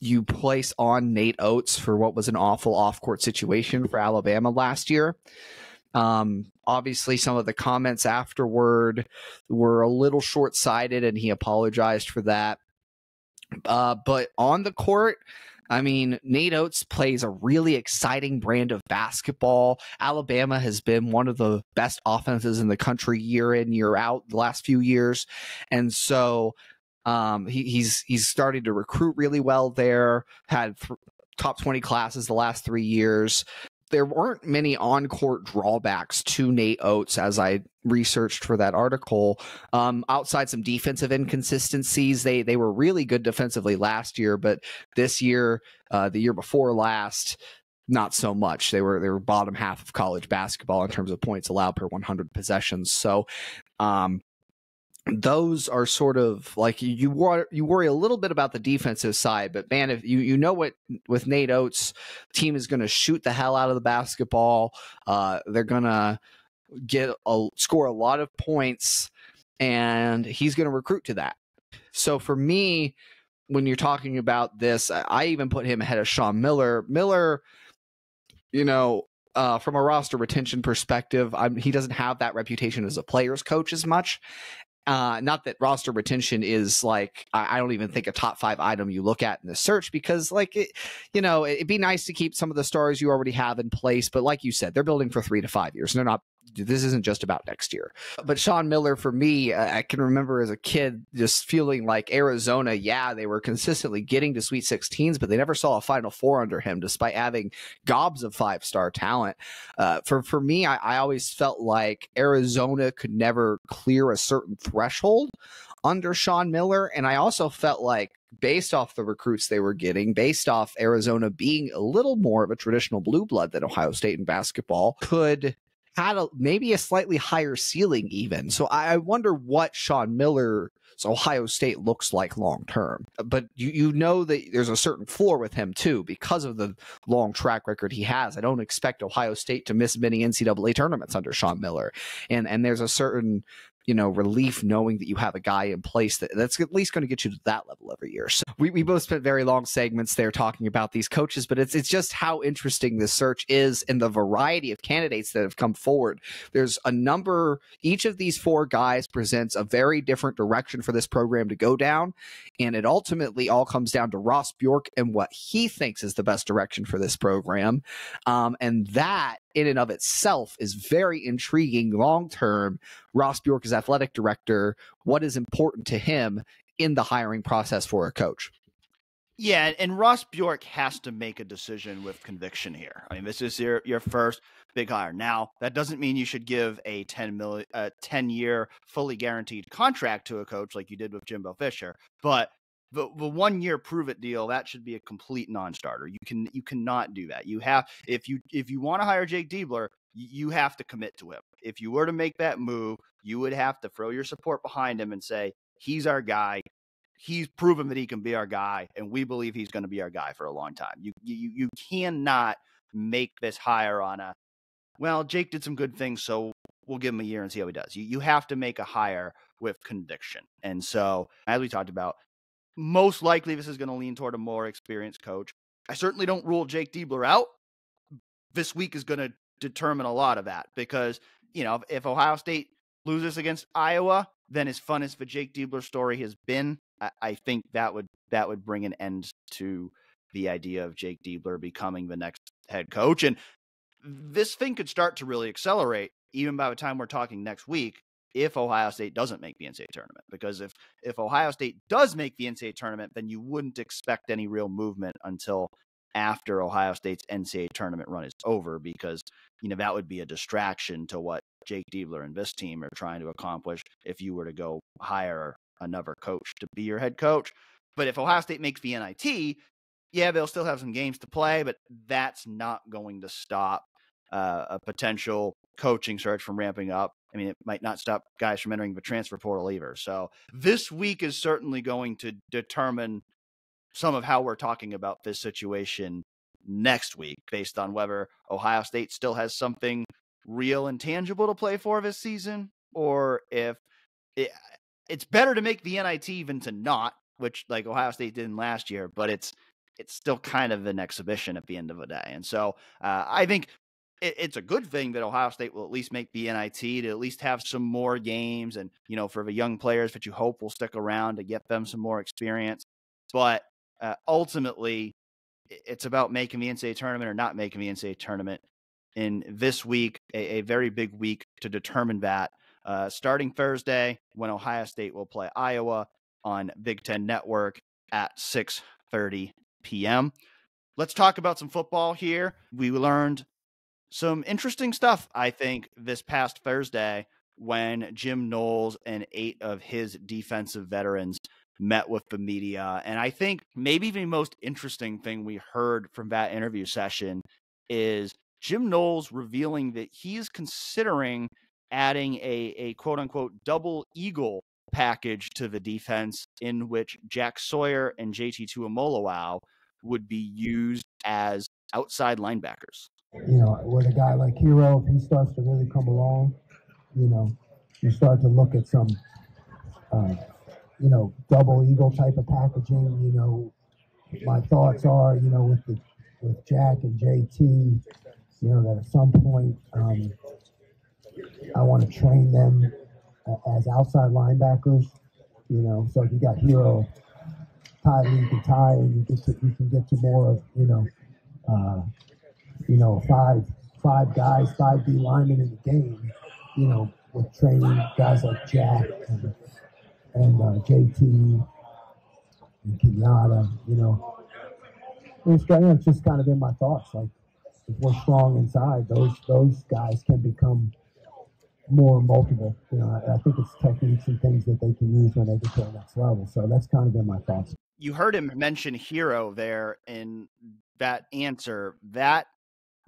you place on Nate Oats for what was an awful off court situation for Alabama last year. Um, obviously, some of the comments afterward were a little short sighted, and he apologized for that. Uh, but on the court, I mean, Nate Oats plays a really exciting brand of basketball. Alabama has been one of the best offenses in the country year in, year out the last few years. And so um, he, he's he's starting to recruit really well there, had th- top 20 classes the last three years there weren't many on court drawbacks to Nate Oats as I researched for that article. Um, outside some defensive inconsistencies, they they were really good defensively last year, but this year, uh, the year before last, not so much. They were they were bottom half of college basketball in terms of points allowed per 100 possessions. So, um, those are sort of like you worry, you worry a little bit about the defensive side, but man, if you you know what with Nate Oats, team is going to shoot the hell out of the basketball. Uh, they're going to get a score a lot of points, and he's going to recruit to that. So for me, when you're talking about this, I even put him ahead of Sean Miller. Miller, you know, uh, from a roster retention perspective, I'm, he doesn't have that reputation as a player's coach as much. Uh, not that roster retention is like I, I, don't even think a top five item you look at in the search because like it, you know it'd be nice to keep some of the stars you already have in place, but like you said, they're building for three to five years. They're not this isn't just about next year. But Sean Miller, for me, I can remember as a kid just feeling like Arizona, yeah, they were consistently getting to Sweet 16s, but they never saw a Final Four under him, despite having gobs of five star talent. Uh, for for me, I, I always felt like Arizona could never clear a certain threshold under Sean Miller, and I also felt like based off the recruits they were getting, based off Arizona being a little more of a traditional blue blood than Ohio State in basketball, could had a maybe a slightly higher ceiling even. So I, I wonder what Sean Miller's Ohio State looks like long term. But you you know that there's a certain floor with him too because of the long track record he has. I don't expect Ohio State to miss many NCAA tournaments under Sean Miller, and and there's a certain you know, relief knowing that you have a guy in place that, that's at least going to get you to that level every year. So we, we both spent very long segments there talking about these coaches, but it's it's just how interesting this search is and the variety of candidates that have come forward. There's a number, each of these four guys presents a very different direction for this program to go down. And it ultimately all comes down to Ross Bjork and what he thinks is the best direction for this program. Um, and that in and of itself is very intriguing long term. Ross Bjork is athletic director. What is important to him in the hiring process for a coach? Yeah, and Ross Bjork has to make a decision with conviction here. I mean, this is your your first big hire. Now, that doesn't mean you should give a 10 million a 10 year fully guaranteed contract to a coach like you did with Jimbo Fisher, but the, the one year prove it deal that should be a complete non-starter. You can you cannot do that. You have if you if you want to hire jake diebler you have to commit to him. If you were to make that move you would have to throw your support behind him and say he's our guy. He's proven that he can be our guy and we believe he's going to be our guy for a long time. You you you cannot make this hire on a well jake did some good things so we'll give him a year and see how he does. You, you have to make a hire with conviction. And so as we talked about most likely, this is going to lean toward a more experienced coach. I certainly don't rule Jake Diebler out. This week is going to determine a lot of that because, you know, if Ohio State loses against Iowa, then as fun as the Jake Diebler story has been, I, I think that would that would bring an end to the idea of Jake Diebler becoming the next head coach. And this thing could start to really accelerate even by the time we're talking next week if Ohio State doesn't make the NCAA tournament. Because if if Ohio State does make the NCAA tournament, then you wouldn't expect any real movement until after Ohio State's NCAA tournament run is over, because you know that would be a distraction to what Jake Diebler and this team are trying to accomplish. If you were to go hire another coach to be your head coach, but if Ohio State makes the NIT, yeah, they'll still have some games to play, but that's not going to stop uh, a potential coaching search from ramping up. I mean, it might not stop guys from entering the transfer portal either. So this week is certainly going to determine some of how we're talking about this situation next week, based on whether Ohio State still has something real and tangible to play for this season, or if it, it's better to make the NIT even to not, which like Ohio State did in last year, but it's it's still kind of an exhibition at the end of the day. And so uh, I think it, it's a good thing that Ohio State will at least make the NIT to at least have some more games, and you know, for the young players that you hope will stick around to get them some more experience. But uh, ultimately, it's about making the NCAA tournament or not making the NCAA tournament. In this week, a, a very big week to determine that. Uh, starting Thursday, when Ohio State will play Iowa on Big Ten Network at 6:30 p.m. Let's talk about some football here. We learned some interesting stuff, I think, this past Thursday when Jim Knowles and eight of his defensive veterans met with the media. And I think maybe the most interesting thing we heard from that interview session is Jim Knowles revealing that he is considering adding a, a quote unquote double eagle package to the defense in which Jack Sawyer and JT Tuimoloau would be used as outside linebackers you know, with a guy like Hero, if he starts to really come along, you know, you start to look at some, uh, you know, double eagle type of packaging. You know, my thoughts are, you know, with the with Jack and JT, You know that at some point, um, I want to train them as outside linebackers. You know, so if you got Hero, Ty Lee can tie, and you get to you can get to more of you know, uh, you know five five guys, five D linemen in the game. You know, with training guys like Jack and and uh, JT and Kenyatta. You know, it's, it's just kind of in my thoughts. Like if we're strong inside, those those guys can become more multiple. You know, I, I think it's techniques and things that they can use when they get to the next level. So that's kind of been my thoughts. You heard him mention hero there in that answer. That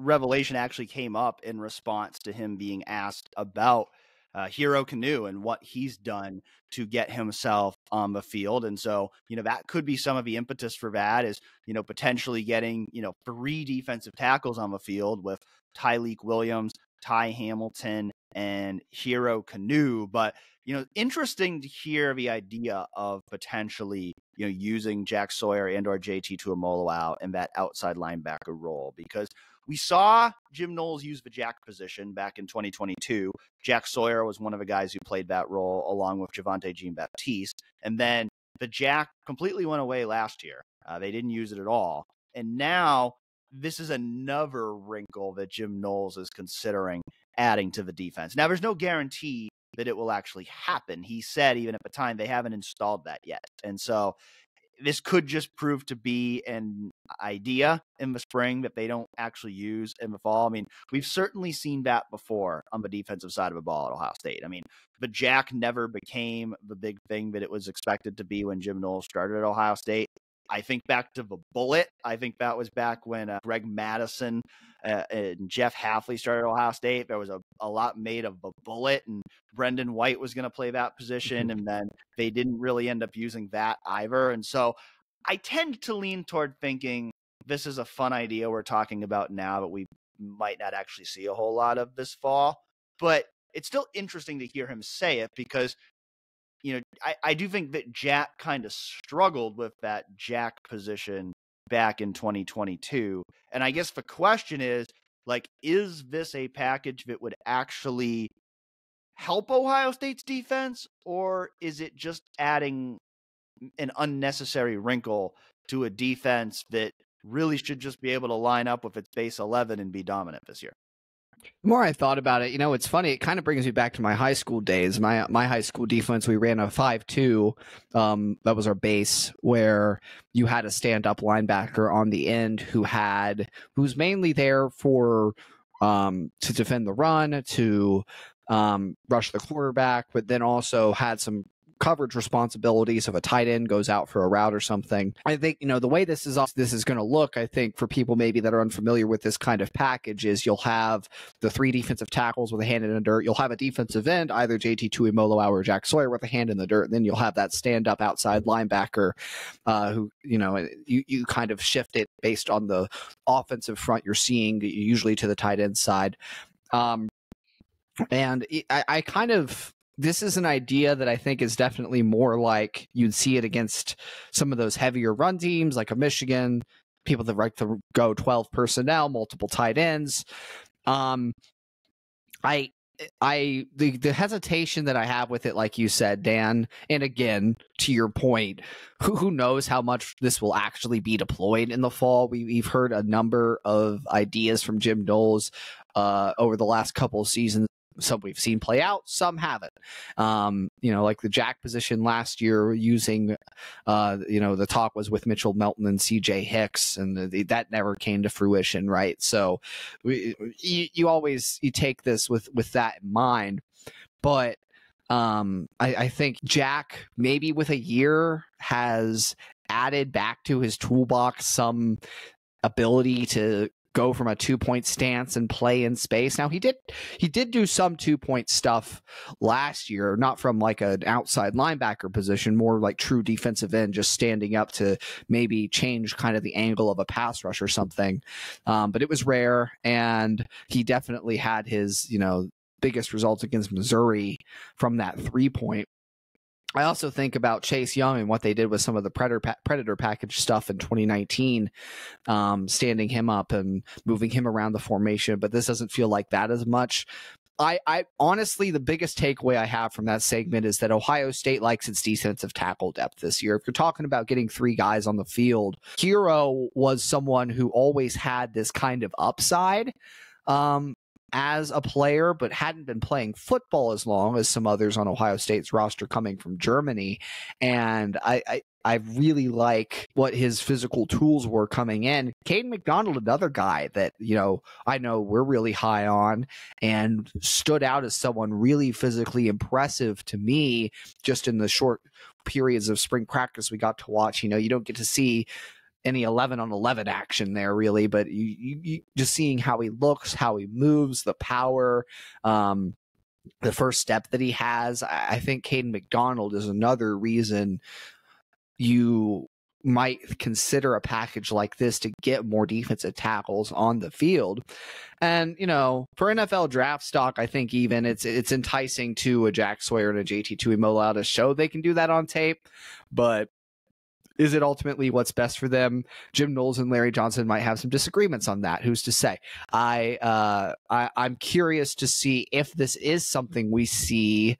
revelation actually came up in response to him being asked about uh, Hero Kanu and what he's done to get himself on the field. And so, you know, that could be some of the impetus for that is, you know, potentially getting, you know, three defensive tackles on the field with Tyleik Williams, Ty Hamilton, and Hero Kanu. But, you know, interesting to hear the idea of potentially, you know, using Jack Sawyer and or JT Tuimoloau in that outside linebacker role because we saw Jim Knowles use the jack position back in 2022. Jack Sawyer was one of the guys who played that role along with Javontae Jean Baptiste. And then the jack completely went away last year. Uh, they didn't use it at all. And now this is another wrinkle that Jim Knowles is considering adding to the defense. Now, there's no guarantee that it will actually happen. He said, even at the time, they haven't installed that yet. And so this could just prove to be an idea in the spring that they don't actually use in the fall. I mean, we've certainly seen that before on the defensive side of the ball at Ohio State. I mean, the jack never became the big thing that it was expected to be when Jim Knowles started at Ohio State. I think back to the bullet. I think that was back when uh, Greg Mattison uh, and Jeff Hafley started Ohio State. There was a, a lot made of the bullet, and Brendon White was going to play that position, mm-hmm. and then they didn't really end up using that either. And so I tend to lean toward thinking this is a fun idea we're talking about now, but we might not actually see a whole lot of this fall. But it's still interesting to hear him say it because you know, I, I do think that Jack kind of struggled with that Jack position back in 2022. And I guess the question is like, is this a package that would actually help Ohio State's defense, or is it just adding an unnecessary wrinkle to a defense that really should just be able to line up with its base 11 and be dominant this year? The more I thought about it, you know, it's funny. It kind of brings me back to my high school days. My my high school defense, we ran a five-two. Um, that was our base, where you had a stand-up linebacker on the end who had who's mainly there for um, to defend the run, to um, rush the quarterback, but then also had some coverage responsibilities if a tight end goes out for a route or something. I think, you know, the way this is this is going to look, I think for people maybe that are unfamiliar with this kind of package is you'll have the three defensive tackles with a hand in the dirt. You'll have a defensive end, either JT Tuimoloau or Jack Sawyer with a hand in the dirt. And then you'll have that stand up outside linebacker uh, who, you know, you, you kind of shift it based on the offensive front you're seeing, usually to the tight end side. Um, and I, I, kind of this is an idea that I think is definitely more like you'd see it against some of those heavier run teams, like a Michigan, people that like to go 12 personnel, multiple tight ends. Um, I, I, the, the hesitation that I have with it, like you said, Dan, and again, to your point, who, who knows how much this will actually be deployed in the fall? We, we've heard a number of ideas from Jim Knowles uh, over the last couple of seasons some we've seen play out, some haven't. Um, you know, like the jack position last year, using, uh, you know, the talk was with Mitchell Melton and C.J. Hicks, and the, that never came to fruition, right? So, we, you, you always you take this with with that in mind, but um, I, I think Jack maybe with a year has added back to his toolbox some ability to go from a two point stance and play in space. Now he did he did do some two point stuff last year, not from like an outside linebacker position, more like true defensive end, just standing up to maybe change kind of the angle of a pass rush or something. Um, but it was rare, and he definitely had his you know biggest results against Missouri from that three point I also think about Chase Young and what they did with some of the predator predator package stuff in 2019, um, standing him up and moving him around the formation. But this doesn't feel like that as much. I, I honestly, the biggest takeaway I have from that segment is that Ohio State likes its defensive tackle depth this year. If you're talking about getting three guys on the field, Hero was someone who always had this kind of upside. Um, as a player, but hadn't been playing football as long as some others on Ohio State's roster coming from Germany. And I, I, I really like what his physical tools were coming in. Kayden McDonald, another guy that, you know, I know we're really high on and stood out as someone really physically impressive to me just in the short periods of spring practice we got to watch. You know, you don't get to see any 11 on 11 action there really but you, you, you, just seeing how he looks how he moves the power um the first step that he has i, think kayden mcdonald is another reason you might consider a package like this to get more defensive tackles on the field. And, you know, for NFL draft stock, I think even it's it's enticing to a Jack Sawyer and a JT Tuimoloau to show they can do that on tape. But is it ultimately what's best for them? Jim Knowles and Larry Johnson might have some disagreements on that. Who's to say? I, uh, I I'm curious to see if this is something we see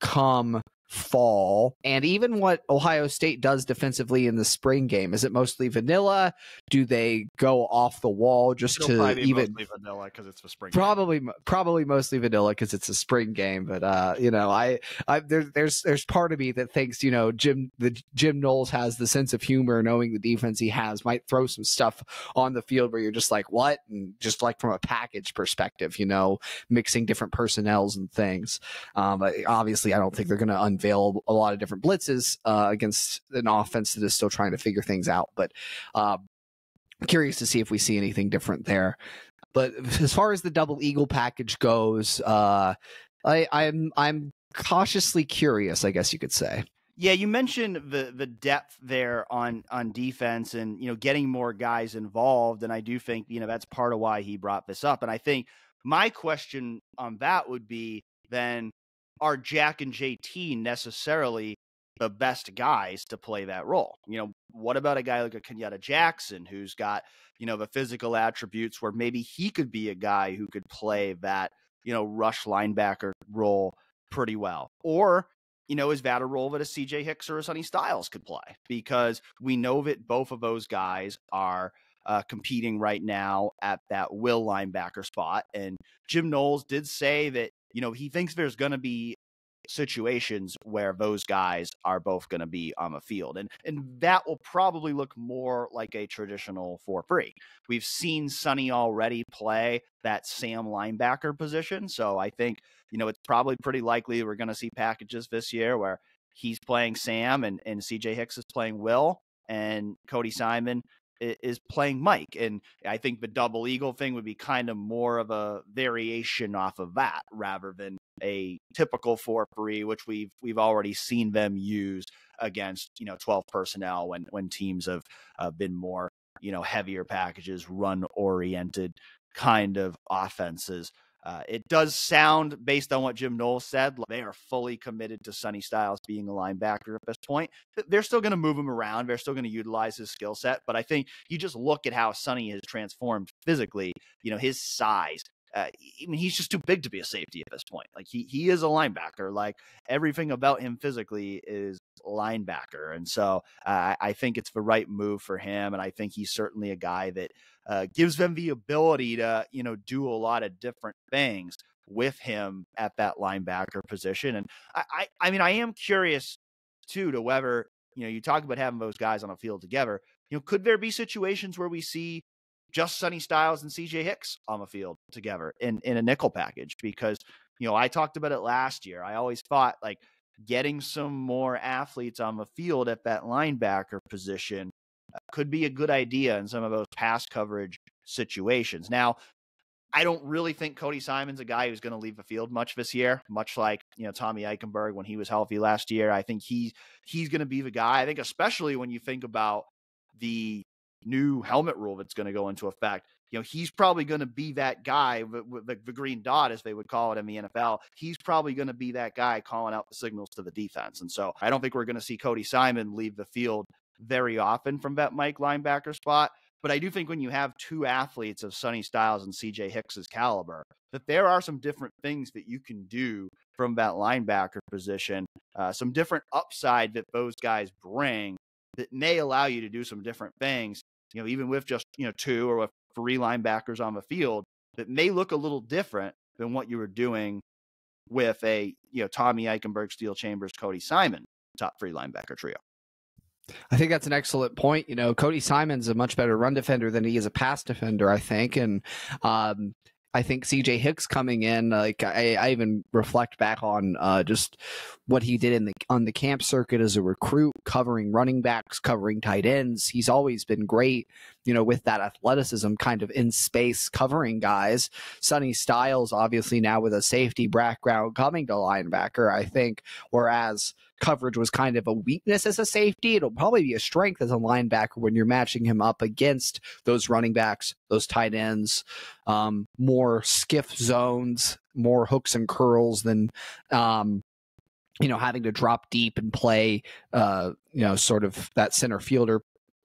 come fall. And even what Ohio State does defensively in the spring game is it mostly vanilla? Do they go off the wall just It'll to even vanilla because it's a spring probably game. probably mostly vanilla because it's a spring game but uh you know I I there, there's there's part of me that thinks you know Jim the Jim Knowles has the sense of humor knowing the defense he has might throw some stuff on the field where you're just like what? And just like from a package perspective you know mixing different personnels and things. Um obviously I don't think they're going to unveil a lot of different blitzes uh, against an offense that is still trying to figure things out. But uh, curious to see if we see anything different there. But as far as the double eagle package goes, uh, I, I'm I'm cautiously curious, I guess you could say. Yeah, you mentioned the the depth there on on defense and you know getting more guys involved and I do think you know that's part of why he brought this up and I think my question on that would be then are Jack and JT necessarily the best guys to play that role? You know, what about a guy like a Kenyatta Jackson who's got, you know, the physical attributes where maybe he could be a guy who could play that, you know, rush linebacker role pretty well? Or, you know, is that a role that a CJ Hicks or a Sonny Styles could play? Because we know that both of those guys are uh, competing right now at that will linebacker spot. And Jim Knowles did say that you know, he thinks there's going to be situations where those guys are both going to be on the field. And and that will probably look more like a traditional 4-3. We've seen Sonny already play that Sam linebacker position, so I think, you know, it's probably pretty likely we're going to see packages this year where he's playing Sam and and CJ Hicks is playing Will and Cody Simon is playing Mike. And I think the double eagle thing would be kind of more of a variation off of that rather than a typical 4-3 which we've we've already seen them use against, you know, 12 personnel when when teams have uh, been more, you know, heavier packages, run oriented kind of offenses. Uh, it does sound, based on what Jim Knowles said, they are fully committed to Sonny Styles being a linebacker at this point. They're still going to move him around. They're still going to utilize his skill set. But I think you just look at how Sonny has transformed physically, you know, his size. Uh, I mean, he's just too big to be a safety at this point. Like he he is a linebacker. Like everything about him physically is linebacker, and so uh, I think it's the right move for him. And I think he's certainly a guy that uh, gives them the ability to, you know, do a lot of different things with him at that linebacker position. And I, I, I mean, I am curious too to whether, you know, you talk about having those guys on a field together. You know, could there be situations where we see just Sonny Styles and CJ Hicks on the field together in, in a nickel package? Because, you know, I talked about it last year. I always thought like getting some more athletes on the field at that linebacker position uh, could be a good idea in some of those pass coverage situations. Now, I don't really think Cody Simon's a guy who's going to leave the field much this year, much like you know Tommy Eichenberg when he was healthy last year. I think he he's going to be the guy. I think especially when you think about the new helmet rule that's going to go into effect. You know, he's probably going to be that guy, the, the green dot, as they would call it in the NFL. He's probably going to be that guy calling out the signals to the defense. And so I don't think we're going to see Cody Simon leave the field very often from that Mike linebacker spot. But I do think when you have two athletes of Sonny Styles and CJ Hicks's caliber, that there are some different things that you can do from that linebacker position, uh, some different upside that those guys bring that may allow you to do some different things. You know, even with just you know two or with three linebackers on the field, that may look a little different than what you were doing with a you know Tommy Eichenberg, Steele Chambers, Cody Simon top three linebacker trio. I think that's an excellent point. You know, Cody Simon's a much better run defender than he is a pass defender, I think. And um, I think CJ Hicks coming in, like I, I even reflect back on uh, just what he did in the on the camp circuit as a recruit, covering running backs, covering tight ends. He's always been great, you know, with that athleticism, kind of in space covering guys. Sonny Styles, obviously now with a safety background, coming to linebacker. I think, whereas coverage was kind of a weakness as a safety. It'll probably be a strength as a linebacker when you're matching him up against those running backs, those tight ends, um, more skiff zones, more hooks and curls than, um, you know, having to drop deep and play, uh, you know, sort of that center fielder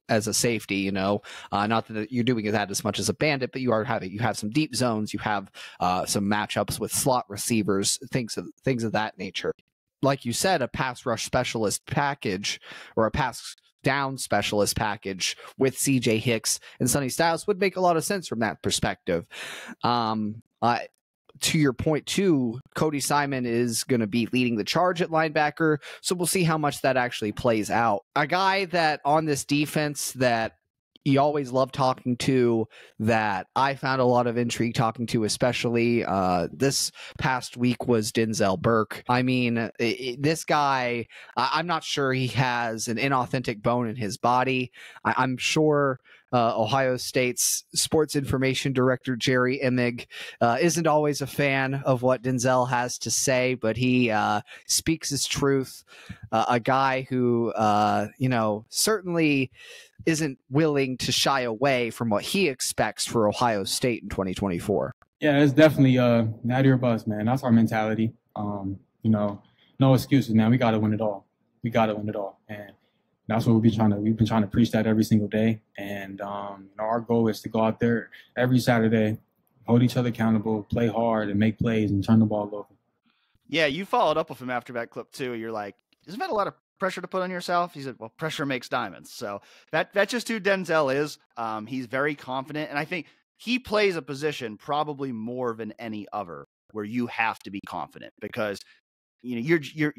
as a safety, you know, uh, not that you're doing that as much as a bandit, but you are having you have some deep zones, you have uh, some matchups with slot receivers, things of things of that nature like you said, a pass rush specialist package or a pass down specialist package with CJ Hicks and Sonny Styles would make a lot of sense from that perspective. Um, I, to your point too, Cody Simon is going to be leading the charge at linebacker, so we'll see how much that actually plays out. A guy that on this defense that you always love talking to that I found a lot of intrigue talking to, especially uh, this past week was Denzel Burke. I mean, it, it, this guy, I, am not sure he has an inauthentic bone in his body. I, I'm sure uh, Ohio State's sports information director Jerry Emig uh, isn't always a fan of what Denzel has to say, but he uh, speaks his truth. Uh, a guy who, you know, certainly isn't willing to shy away from what he expects for Ohio State in 2024. Yeah, it's definitely uh, Nadir buzz, man. That's our mentality. Um, you know, no excuses, man. We got to win it all. We got to win it all, and that's what we've been trying to we've been trying to preach that every single day. And um, you know, our goal is to go out there every Saturday, hold each other accountable, play hard, and make plays and turn the ball over. Yeah, you followed up with him after that clip too. You're like, isn't that a lot of pressure to put on yourself? He said, well, pressure makes diamonds. So that that's just who Denzel is. Um, he's very confident, and I think he plays a position probably more than any other where you have to be confident because you know, you're you're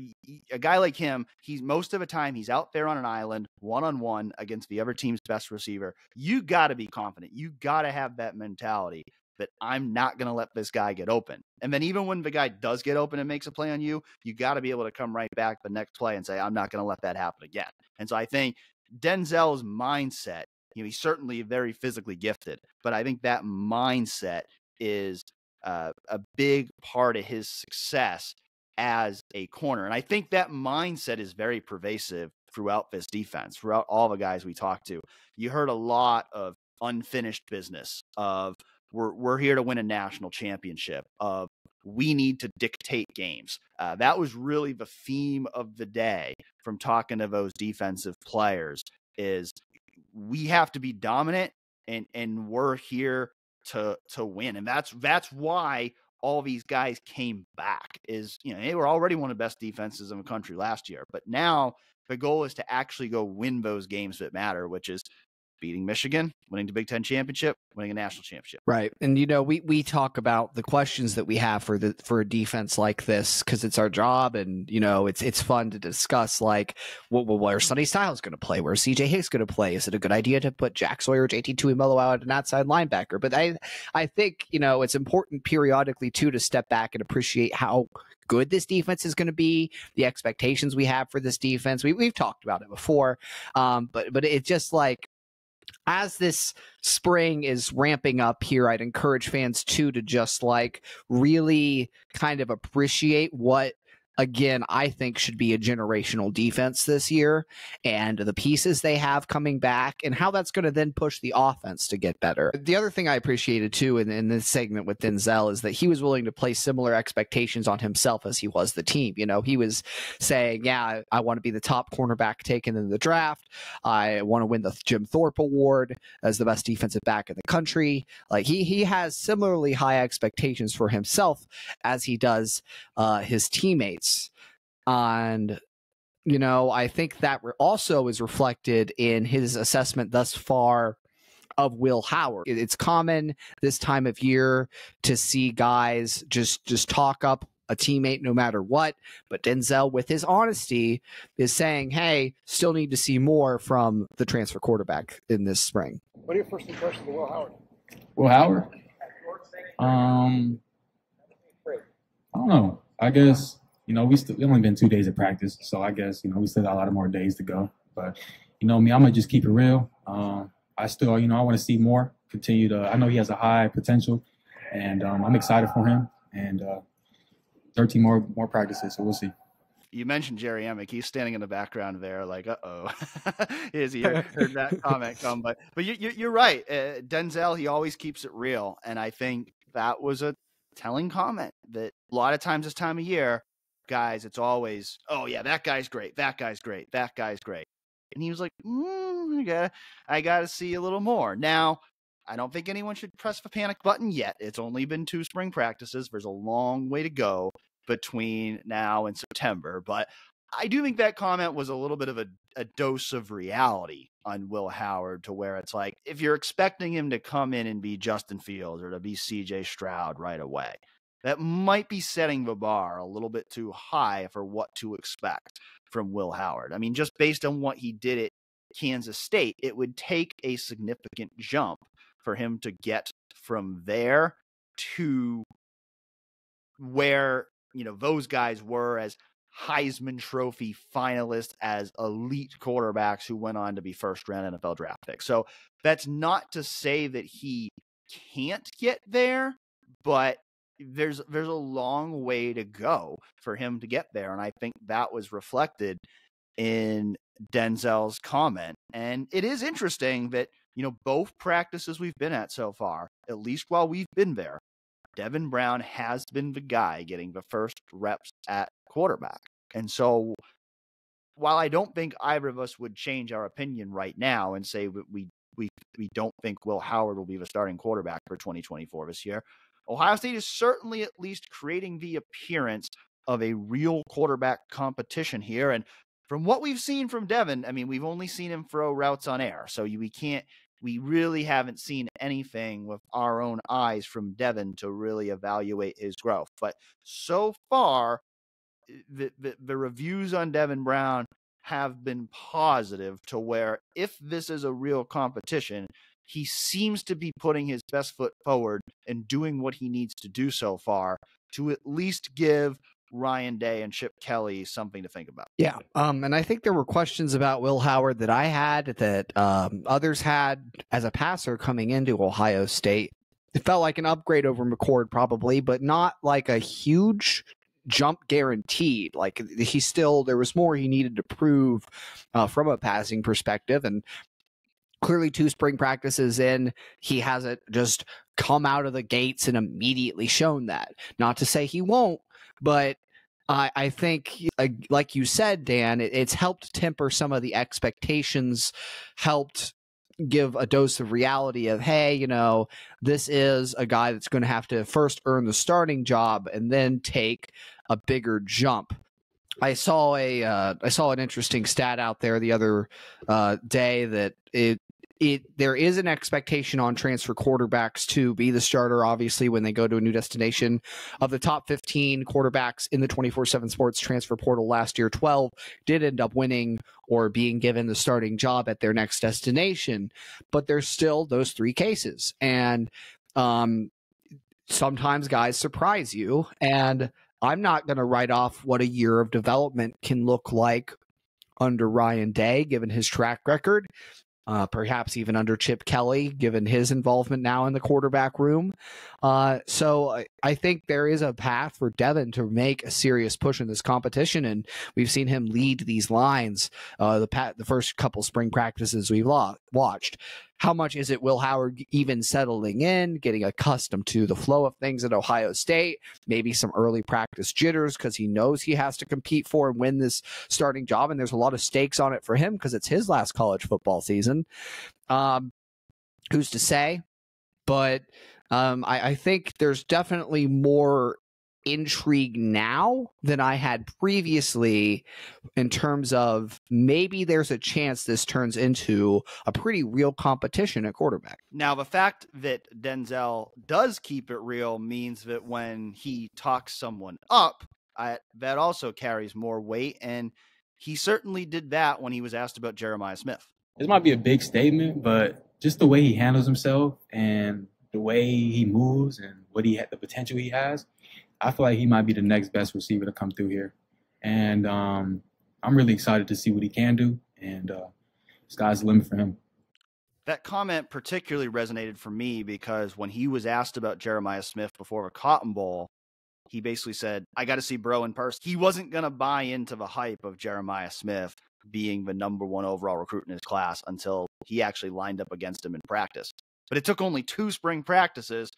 a guy like him. He's most of the time he's out there on an island, one on one against the other team's best receiver. You got to be confident. You got to have that mentality that I'm not going to let this guy get open. And then even when the guy does get open and makes a play on you, you got to be able to come right back the next play and say, I'm not going to let that happen again. And so I think Denzel's mindset, you know, he's certainly very physically gifted, but I think that mindset is uh, a big part of his success as a corner. And I think that mindset is very pervasive throughout this defense, throughout all the guys we talked to. You heard a lot of unfinished business of we're we're here to win a national championship of we need to dictate games. Uh, that was really the theme of the day from talking to those defensive players is we have to be dominant and and we're here to to win. And that's that's why all these guys came back is, you know, they were already one of the best defenses in the country last year. But now the goal is to actually go win those games that matter, which is beating Michigan, winning the Big Ten championship, winning a national championship. Right, and you know we we talk about the questions that we have for the for a defense like this because it's our job, and you know it's it's fun to discuss like well, well where's Sonny Styles going to play, where CJ Hicks going to play? Is it a good idea to put Jack Sawyer, JT Tuimoloau out an outside linebacker? But I I think you know it's important periodically too to step back and appreciate how good this defense is going to be, the expectations we have for this defense. We, we've talked about it before, um, but but it's just like as this spring is ramping up here, I'd encourage fans too to just like really kind of appreciate what again, I think should be a generational defense this year, and the pieces they have coming back, and how that's going to then push the offense to get better. The other thing I appreciated too in, in this segment with Denzel is that he was willing to place similar expectations on himself as he was the team. You know, he was saying, "Yeah, I want to be the top cornerback taken in the draft. I want to win the Jim Thorpe Award as the best defensive back in the country." Like he he has similarly high expectations for himself as he does uh, his teammates. And, you know, I think that also is reflected in his assessment thus far of Will Howard. It's common this time of year to see guys just just talk up a teammate no matter what, but Denzel with his honesty is saying, "Hey, still need to see more from the transfer quarterback in this spring." What are your first impressions of Will Howard? Will Howard? Um, I don't know. I guess you know we still we only been two days of practice, so I guess you know we still got a lot of more days to go. But you know me, I'm gonna just keep it real. Um, I still you know I want to see more. Continue to. I know he has a high potential, and um, I'm excited for him. And uh, 13 more more practices, so we'll see you mentioned Jerry Emig. He's standing in the background there, like, uh oh, is he heard, heard, that comment come? But but you, are right. Uh, Denzel, he always keeps it real, and I think that was a telling comment that a lot of times this time of year, guys, it's always, oh yeah, that guy's great, that guy's great, that guy's great. And he was like, mm, I got I gotta see a little more. Now, I don't think anyone should press the panic button yet. It's only been two spring practices. There's a long way to go between now and September. But I do think that comment was a little bit of a, a dose of reality on Will Howard to where it's like, if you're expecting him to come in and be Justin Fields or to be CJ Stroud right away, that might be setting the bar a little bit too high for what to expect from Will Howard. I mean, just based on what he did at Kansas State, it would take a significant jump for him to get from there to where, you know, those guys were as Heisman Trophy finalists as elite quarterbacks who went on to be first round NFL draft picks. So that's not to say that he can't get there, but there's there's a long way to go for him to get there and I think that was reflected in Denzel's comment. And it is interesting that, you know, both practices we've been at so far, at least while we've been there, Devin Brown has been the guy getting the first reps at quarterback. And so while I don't think either of us would change our opinion right now and say we we we don't think Will Howard will be the starting quarterback for 2024 this year, Ohio State is certainly at least creating the appearance of a real quarterback competition here. And from what we've seen from Devin, I mean, we've only seen him throw routes on air, so we can't we really haven't seen anything with our own eyes from Devin to really evaluate his growth. But so far, the, the, the reviews on Devin Brown have been positive to where if this is a real competition, he seems to be putting his best foot forward and doing what he needs to do so far to at least give Ryan Day and Chip Kelly something to think about. Yeah. Um, and I think there were questions about Will Howard that I had that um, others had as a passer coming into Ohio State. It felt like an upgrade over McCord, probably, but not like a huge jump guaranteed. Like he still, there was more he needed to prove uh, from a passing perspective. And clearly, two spring practices in, he hasn't just come out of the gates and immediately shown that. Not to say he won't, but I, I think, like you said, Dan, it, it's helped temper some of the expectations, helped give a dose of reality of, hey, you know, this is a guy that's going to have to first earn the starting job and then take a bigger jump. I saw a uh, I saw an interesting stat out there the other uh, day that it it there is an expectation on transfer quarterbacks to be the starter obviously when they go to a new destination. Of the top 15 quarterbacks in the 24/7 sports transfer portal last year 12 did end up winning or being given the starting job at their next destination. But there's still those three cases. And um sometimes guys surprise you. And I'm not going to write off what a year of development can look like under Ryan Day given his track record uh, perhaps even under Chip Kelly, given his involvement now in the quarterback room. Uh, so I, I, think there is a path for Devin to make a serious push in this competition, and we've seen him lead these lines uh, the pat, the first couple spring practices we've lo- watched. How much is it Will Howard even settling in, getting accustomed to the flow of things at Ohio State? Maybe some early practice jitters because he knows he has to compete for and win this starting job, and there's a lot of stakes on it for him because it's his last college football season. Um, who's to say? But um, I, I, think there's definitely more intrigue now than I had previously in terms of maybe there's a chance this turns into a pretty real competition at quarterback. Now, the fact that Denzel does keep it real means that when he talks someone up, I, that also carries more weight. And he certainly did that when he was asked about Jeremiah Smith. This might be a big statement, but just the way he handles himself and the way he moves and what he had, the potential he has, I feel like he might be the next best receiver to come through here. And um, I'm really excited to see what he can do. And uh, sky's the limit for him. That comment particularly resonated for me because when he was asked about Jeremiah Smith before a Cotton Bowl, he basically said, I got to see Bro in person. He wasn't going to buy into the hype of Jeremiah Smith being the number one overall recruit in his class until he actually lined up against him in practice. But it took only two spring practices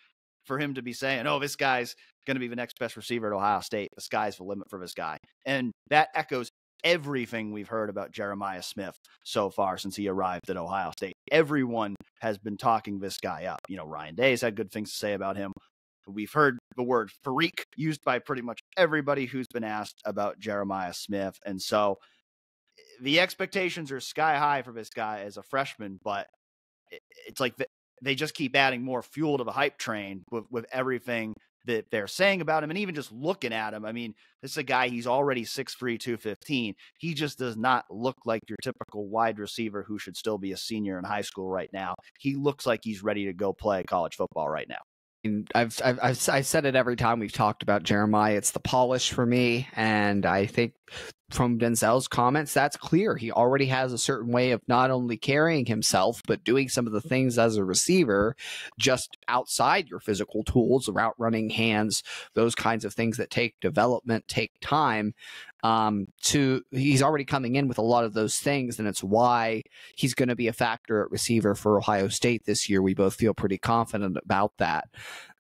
for him to be saying, oh, this guy's going to be the next best receiver at Ohio State. The sky's the limit for this guy. And that echoes everything we've heard about Jeremiah Smith so far since he arrived at Ohio State. Everyone has been talking this guy up. You know, Ryan Day's had good things to say about him. We've heard the word freak used by pretty much everybody who's been asked about Jeremiah Smith. And so eh, the expectations are sky high for this guy as a freshman, but eh, it's like they just keep adding more fuel to the hype train with, with everything that they're saying about him and even just looking at him. I mean, this is a guy, he's already 6'3, 215. He just does not look like your typical wide receiver who should still be a senior in high school right now. He looks like he's ready to go play college football right now. I've, I've, I've, I've said it every time we've talked about Jeremiah. It's the polish for me. And I think from Denzel's comments, that's clear. He already has a certain way of not only carrying himself, but doing some of the things as a receiver just outside your physical tools, route running, hands, those kinds of things that take development, take time. Um, to he's already coming in with a lot of those things, and it's why he's going to be a factor at receiver for Ohio State this year. We both feel pretty confident about that.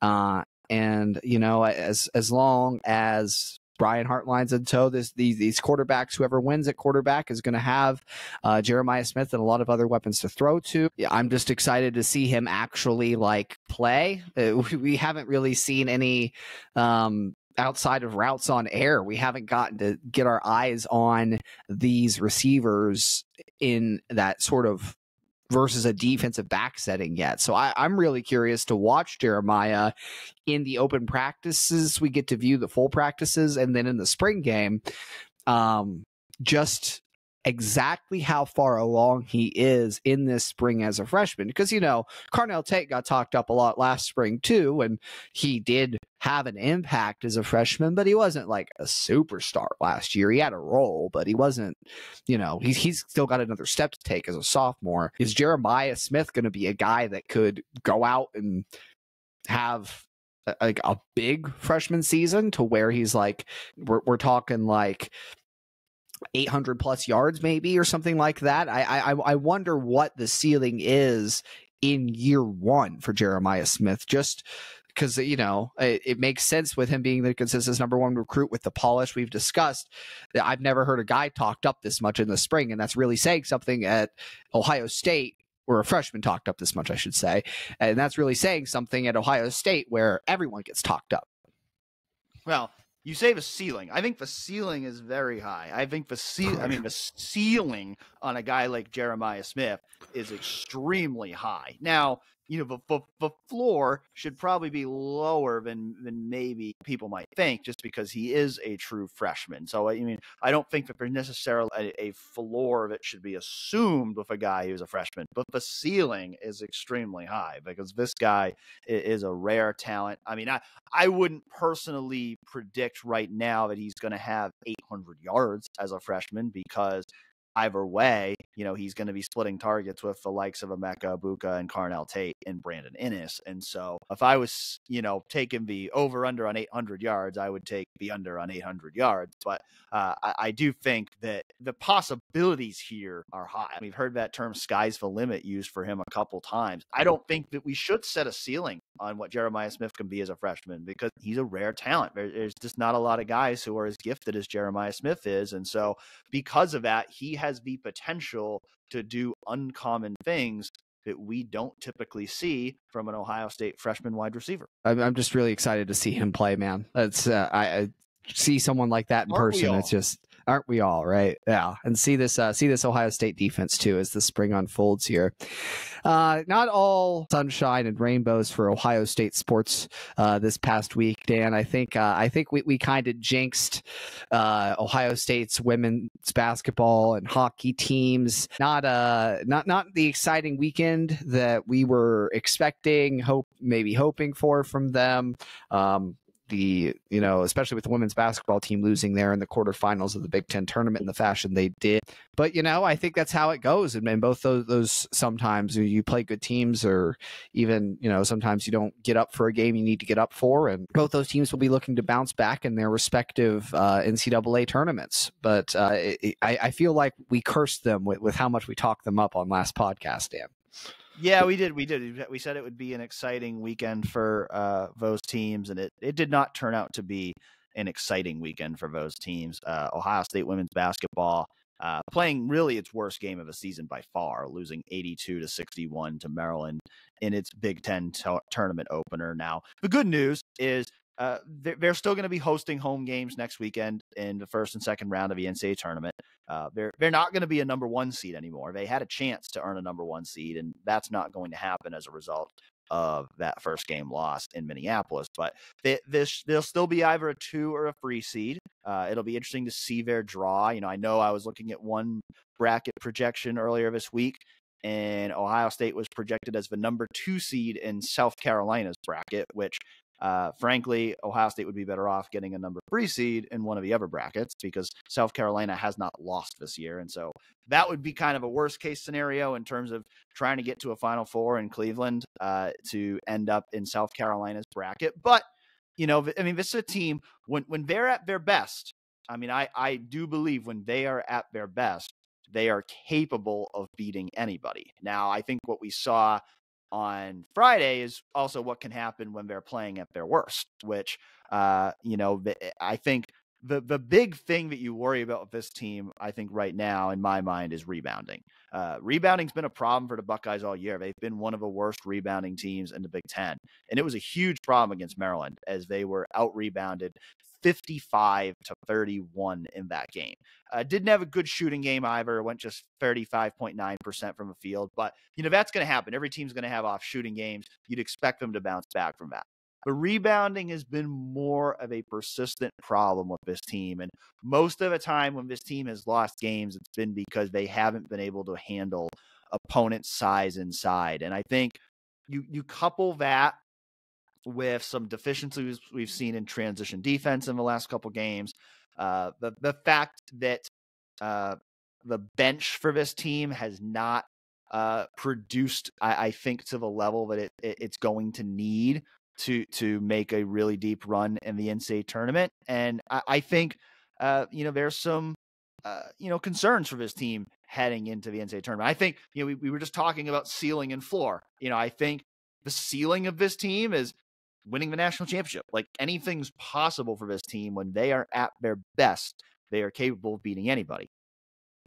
Uh, and you know, as as long as Brian Hartline's in tow. This these these quarterbacks, whoever wins at quarterback is going to have uh, Jeremiah Smith and a lot of other weapons to throw to. I'm just excited to see him actually like play. Uh, we haven't really seen any um, outside of routes on air. We haven't gotten to get our eyes on these receivers in that sort of versus a defensive back setting yet. So I, am really curious to watch Jeremiah in the open practices. We get to view the full practices, and then in the spring game, um, just exactly how far along he is in this spring as a freshman. Because, you know, Carnell Tate got talked up a lot last spring too, and he did have an impact as a freshman, but he wasn't like a superstar last year. He had a role, but he wasn't, you know, he's, he's still got another step to take as a sophomore. Is Jeremiah Smith going to be a guy that could go out and have like a big freshman season to where he's like, we're, we're talking like 800 plus yards maybe or something like that. I, I I wonder what the ceiling is in year one for Jeremiah Smith. Just because you know it, it, makes sense with him being the consensus number one recruit with the polish we've discussed. I've never heard a guy talked up this much in the spring, and that's really saying something at Ohio State. Or a freshman talked up this much, I should say. And that's really saying something at Ohio State where everyone gets talked up. Well, you say the ceiling. I think the ceiling is very high. I think the ce- I mean the ceiling on a guy like Jeremiah Smith is extremely high. Now, you know, the, the, the, floor should probably be lower than than maybe people might think, just because he is a true freshman. So, I mean, I don't think that there's necessarily a, a floor that should be assumed with a guy who's a freshman, but the ceiling is extremely high because this guy is a rare talent. I mean, I, I wouldn't personally predict right now that he's going to have 800 yards as a freshman because either way, you know, he's going to be splitting targets with the likes of Emeka Egbuka and Carnell Tate and Brandon Inniss. And so if I was, you know, taking the over under on 800 yards, I would take the under on 800 yards. But uh, I, I, do think that the possibilities here are high. We've heard that term sky's the limit used for him a couple times. I don't think that we should set a ceiling on what Jeremiah Smith can be as a freshman because he's a rare talent. There's just not a lot of guys who are as gifted as Jeremiah Smith is. And so because of that, he has the potential to do uncommon things that we don't typically see from an Ohio State freshman wide receiver. I'm just really excited to see him play, man. That's uh, I, I, see someone like that in Aren't person. It's just aren't we all right? Yeah, and see this uh, see this Ohio State defense too as the spring unfolds here. Uh, not all sunshine and rainbows for Ohio State sports uh, this past week, Dan. I think uh, I think we, we kind of jinxed uh, Ohio State's women's basketball and hockey teams. Not uh not not the exciting weekend that we were expecting, hope maybe hoping for from them. Um, the you know especially with the women's basketball team losing there in the quarterfinals of the Big Ten tournament in the fashion they did. But you know I think that's how it goes, and, and both those, those sometimes you play good teams, or even you know sometimes you don't get up for a game you need to get up for, and both those teams will be looking to bounce back in their respective uh, NCAA tournaments. But uh, it, I, I feel like we cursed them with, with how much we talked them up on last podcast, Dan. Yeah, we did. We did. We said it would be an exciting weekend for uh, those teams, and it, it did not turn out to be an exciting weekend for those teams. Uh, Ohio State women's basketball uh, playing really its worst game of the season by far, losing 82 to 61 to Maryland in its Big Ten t- tournament opener. Now, the good news is uh, they're, they're, still going to be hosting home games next weekend in the first and second round of the NCAA tournament. Uh, they're they're not going to be a number one seed anymore. They had a chance to earn a number one seed, and that's not going to happen as a result of that first game loss in Minneapolis. But they, this they'll still be either a two or a three seed. Uh, it'll be interesting to see their draw. You know, I know I was looking at one bracket projection earlier this week, and Ohio State was projected as the number two seed in South Carolina's bracket, which uh, frankly, Ohio State would be better off getting a number three seed in one of the other brackets because South Carolina has not lost this year. And so that would be kind of a worst case scenario in terms of trying to get to a Final Four in Cleveland uh, to end up in South Carolina's bracket. But, you know, I mean, this is a team when, when they're at their best. I mean, I, I do believe when they are at their best, they are capable of beating anybody. Now, I think what we saw on Friday is also what can happen when they're playing at their worst, which, uh, you know, eh, I think the the big thing that you worry about with this team, I think right now in my mind is rebounding. Uh, rebounding's been a problem for the Buckeyes all year. They've been one of the worst rebounding teams in the Big Ten, and it was a huge problem against Maryland as they were out rebounded 55 to 31 in that game. Uh, didn't have a good shooting game either. Went just 35.9% from the field. But, you know, that's going to happen. Every team's going to have off shooting games. You'd expect them to bounce back from that. But rebounding has been more of a persistent problem with this team. And most of the time when this team has lost games, it's been because they haven't been able to handle opponent's size inside. And I think you you couple that with some deficiencies we've seen in transition defense in the last couple games. Uh, the the fact that uh, the bench for this team has not uh, produced, I, I, think, to the level that it, it, it's going to need to to make a really deep run in the NCAA tournament. And I, I think, uh, you know, there's some, uh, you know, concerns for this team heading into the NCAA tournament. I think, you know, we, we were just talking about ceiling and floor. You know, I think the ceiling of this team is winning the national championship. Like anything's possible for this team when they are at their best. They are capable of beating anybody.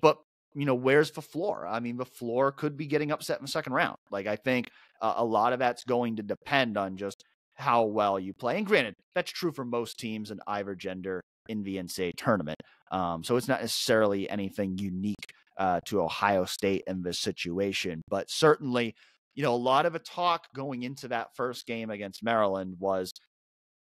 But you know, where's the floor? I mean, the floor could be getting upset in the second round. Like I think uh, a lot of that's going to depend on just how well you play. And granted, that's true for most teams in either gender in the NCAA tournament. Um, so it's not necessarily anything unique uh, to Ohio State in this situation, but certainly you know, a lot of a talk going into that first game against Maryland was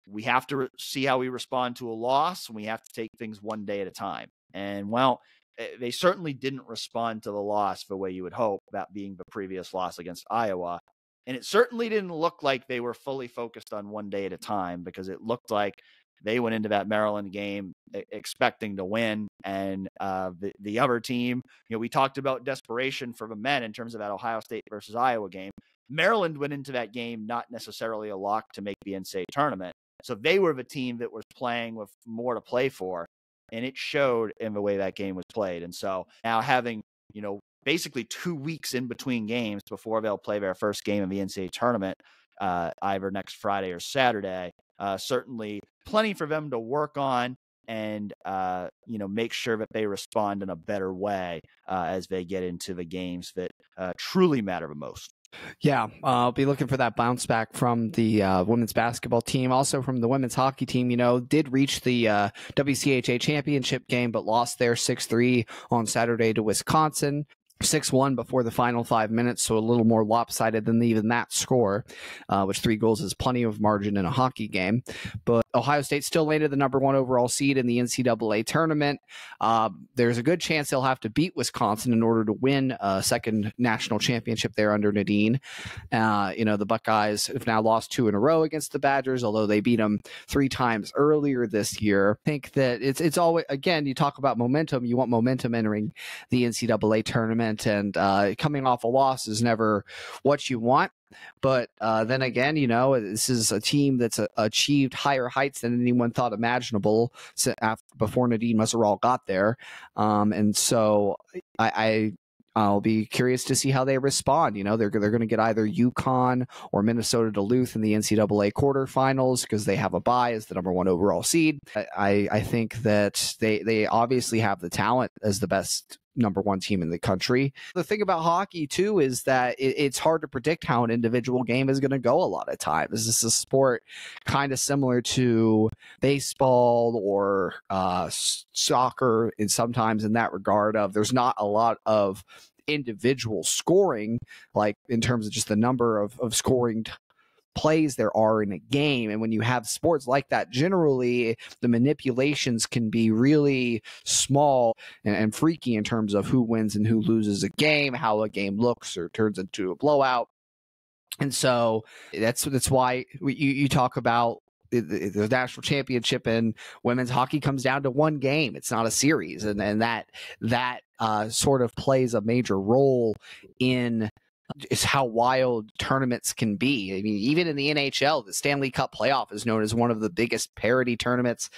we have to re- see how we respond to a loss and we have to take things one day at a time. And well, eh, they certainly didn't respond to the loss the way you would hope, that being the previous loss against Iowa. And it certainly didn't look like they were fully focused on one day at a time because it looked like they went into that Maryland game expecting to win, and uh, the the other team, you know, we talked about desperation for the men in terms of that Ohio State versus Iowa game. Maryland went into that game not necessarily a lock to make the NCAA tournament, so they were the team that was playing with more to play for, and it showed in the way that game was played. And so now having you know basically two weeks in between games before they'll play their first game in the NCAA tournament, uh, either next Friday or Saturday. Uh, certainly, plenty for them to work on and uh, you know make sure that they respond in a better way uh, as they get into the games that uh, truly matter the most. Yeah, uh, I'll be looking for that bounce back from the uh, women's basketball team, also from the women's hockey team. You know, did reach the uh, WCHA championship game, but lost there six three on Saturday to Wisconsin. 6 1 before the final five minutes, so a little more lopsided than even that score, uh, which three goals is plenty of margin in a hockey game. But Ohio State still landed the number one overall seed in the NCAA tournament. Uh, there's a good chance they'll have to beat Wisconsin in order to win a second national championship there under Nadine. Uh, you know, the Buckeyes have now lost two in a row against the Badgers, although they beat them three times earlier this year. I think that it's, it's always, again, you talk about momentum, you want momentum entering the NCAA tournament and uh, coming off a loss is never what you want. But uh, then again, you know, this is a team that's uh, achieved higher heights than anyone thought imaginable after, before Nadine Muzerall got there. Um, and so I, I I'll be curious to see how they respond. You know, they're they're going to get either UConn or Minnesota Duluth in the NCAA quarterfinals because they have a bye as the number one overall seed. I I think that they they obviously have the talent as the best number one team in the country. The thing about hockey too is that it, it's hard to predict how an individual game is going to go a lot of times. This is a sport kind of similar to baseball or uh, soccer, and sometimes in that regard of there's not a lot of individual scoring, like in terms of just the number of, of scoring plays there are in a game. And when you have sports like that, generally the manipulations can be really small and, and, freaky in terms of who wins and who loses a game, how a game looks or turns into a blowout. And so that's that's why you, you talk about the, national championship in women's hockey comes down to one game. It's not a series, and and that that uh, sort of plays a major role in is how wild tournaments can be. I mean, even in the NHL, the Stanley Cup playoff is known as one of the biggest parity tournaments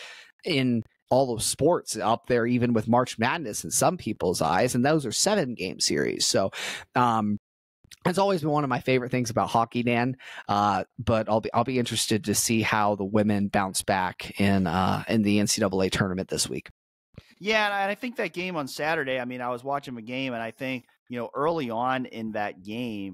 in all of sports up there, even with March Madness in some people's eyes. And those are seven game series. So, um, it's always been one of my favorite things about hockey, Dan. Uh, but I'll be I'll be interested to see how the women bounce back in uh, in the NCAA tournament this week. Yeah, and I think that game on Saturday. I mean, I was watching the game, and I think you know, early on in that game,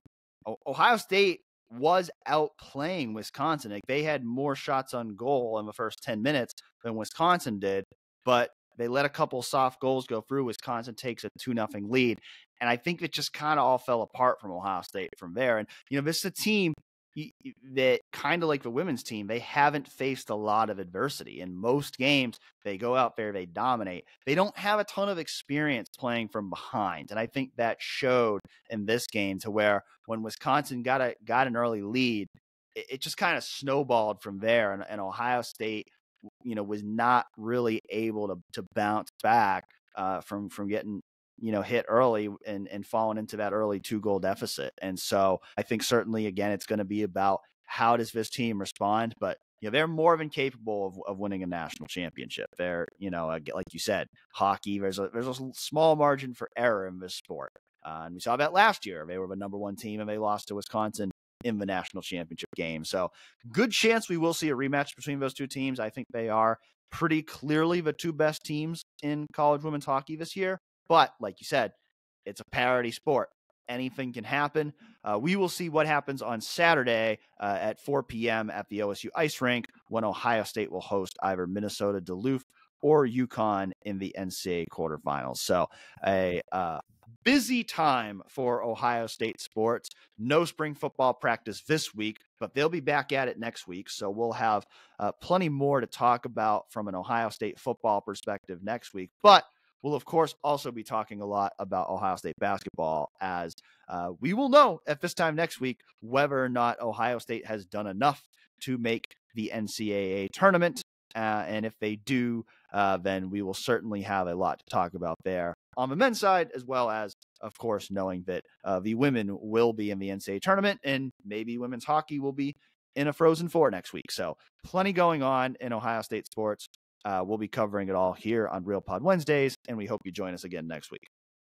Ohio State was outplaying Wisconsin. Like they had more shots on goal in the first 10 minutes than Wisconsin did, but they let a couple soft goals go through. Wisconsin takes a 2 nothing lead. And I think it just kind of all fell apart from Ohio State from there. And, you know, this is a team that kind of like the women's team, they haven't faced a lot of adversity. In most games, they go out there, they dominate. They don't have a ton of experience playing from behind, and I think that showed in this game to where when Wisconsin got a got an early lead, it, it just kind of snowballed from there, and, and, Ohio State, you know, was not really able to to bounce back uh, from from getting you know, hit early and, and fallen into that early two goal deficit. And so I think certainly, again, it's going to be about how does this team respond? But, you know, they're more than capable of, of winning a national championship. They're, you know, like you said, hockey, there's a, there's a small margin for error in this sport. Uh, and we saw that last year. They were the number one team and they lost to Wisconsin in the national championship game. So, good chance we will see a rematch between those two teams. I think they are pretty clearly the two best teams in college women's hockey this year. But like you said, it's a parity sport. Anything can happen. Uh, we will see what happens on Saturday uh, at 4 p.m. at the OSU Ice Rink when Ohio State will host either Minnesota Duluth or UConn in the NCAA quarterfinals. So a uh, busy time for Ohio State sports. No spring football practice this week, but they'll be back at it next week. So we'll have uh, plenty more to talk about from an Ohio State football perspective next week. But We'll, of course, also be talking a lot about Ohio State basketball as uh, we will know at this time next week whether or not Ohio State has done enough to make the NCAA tournament. Uh, and if they do, uh, then we will certainly have a lot to talk about there on the men's side, as well as, of course, knowing that uh, the women will be in the NCAA tournament and maybe women's hockey will be in a Frozen Four next week. So, plenty going on in Ohio State sports. Uh, we'll be covering it all here on Real Pod Wednesdays, and we hope you join us again next week.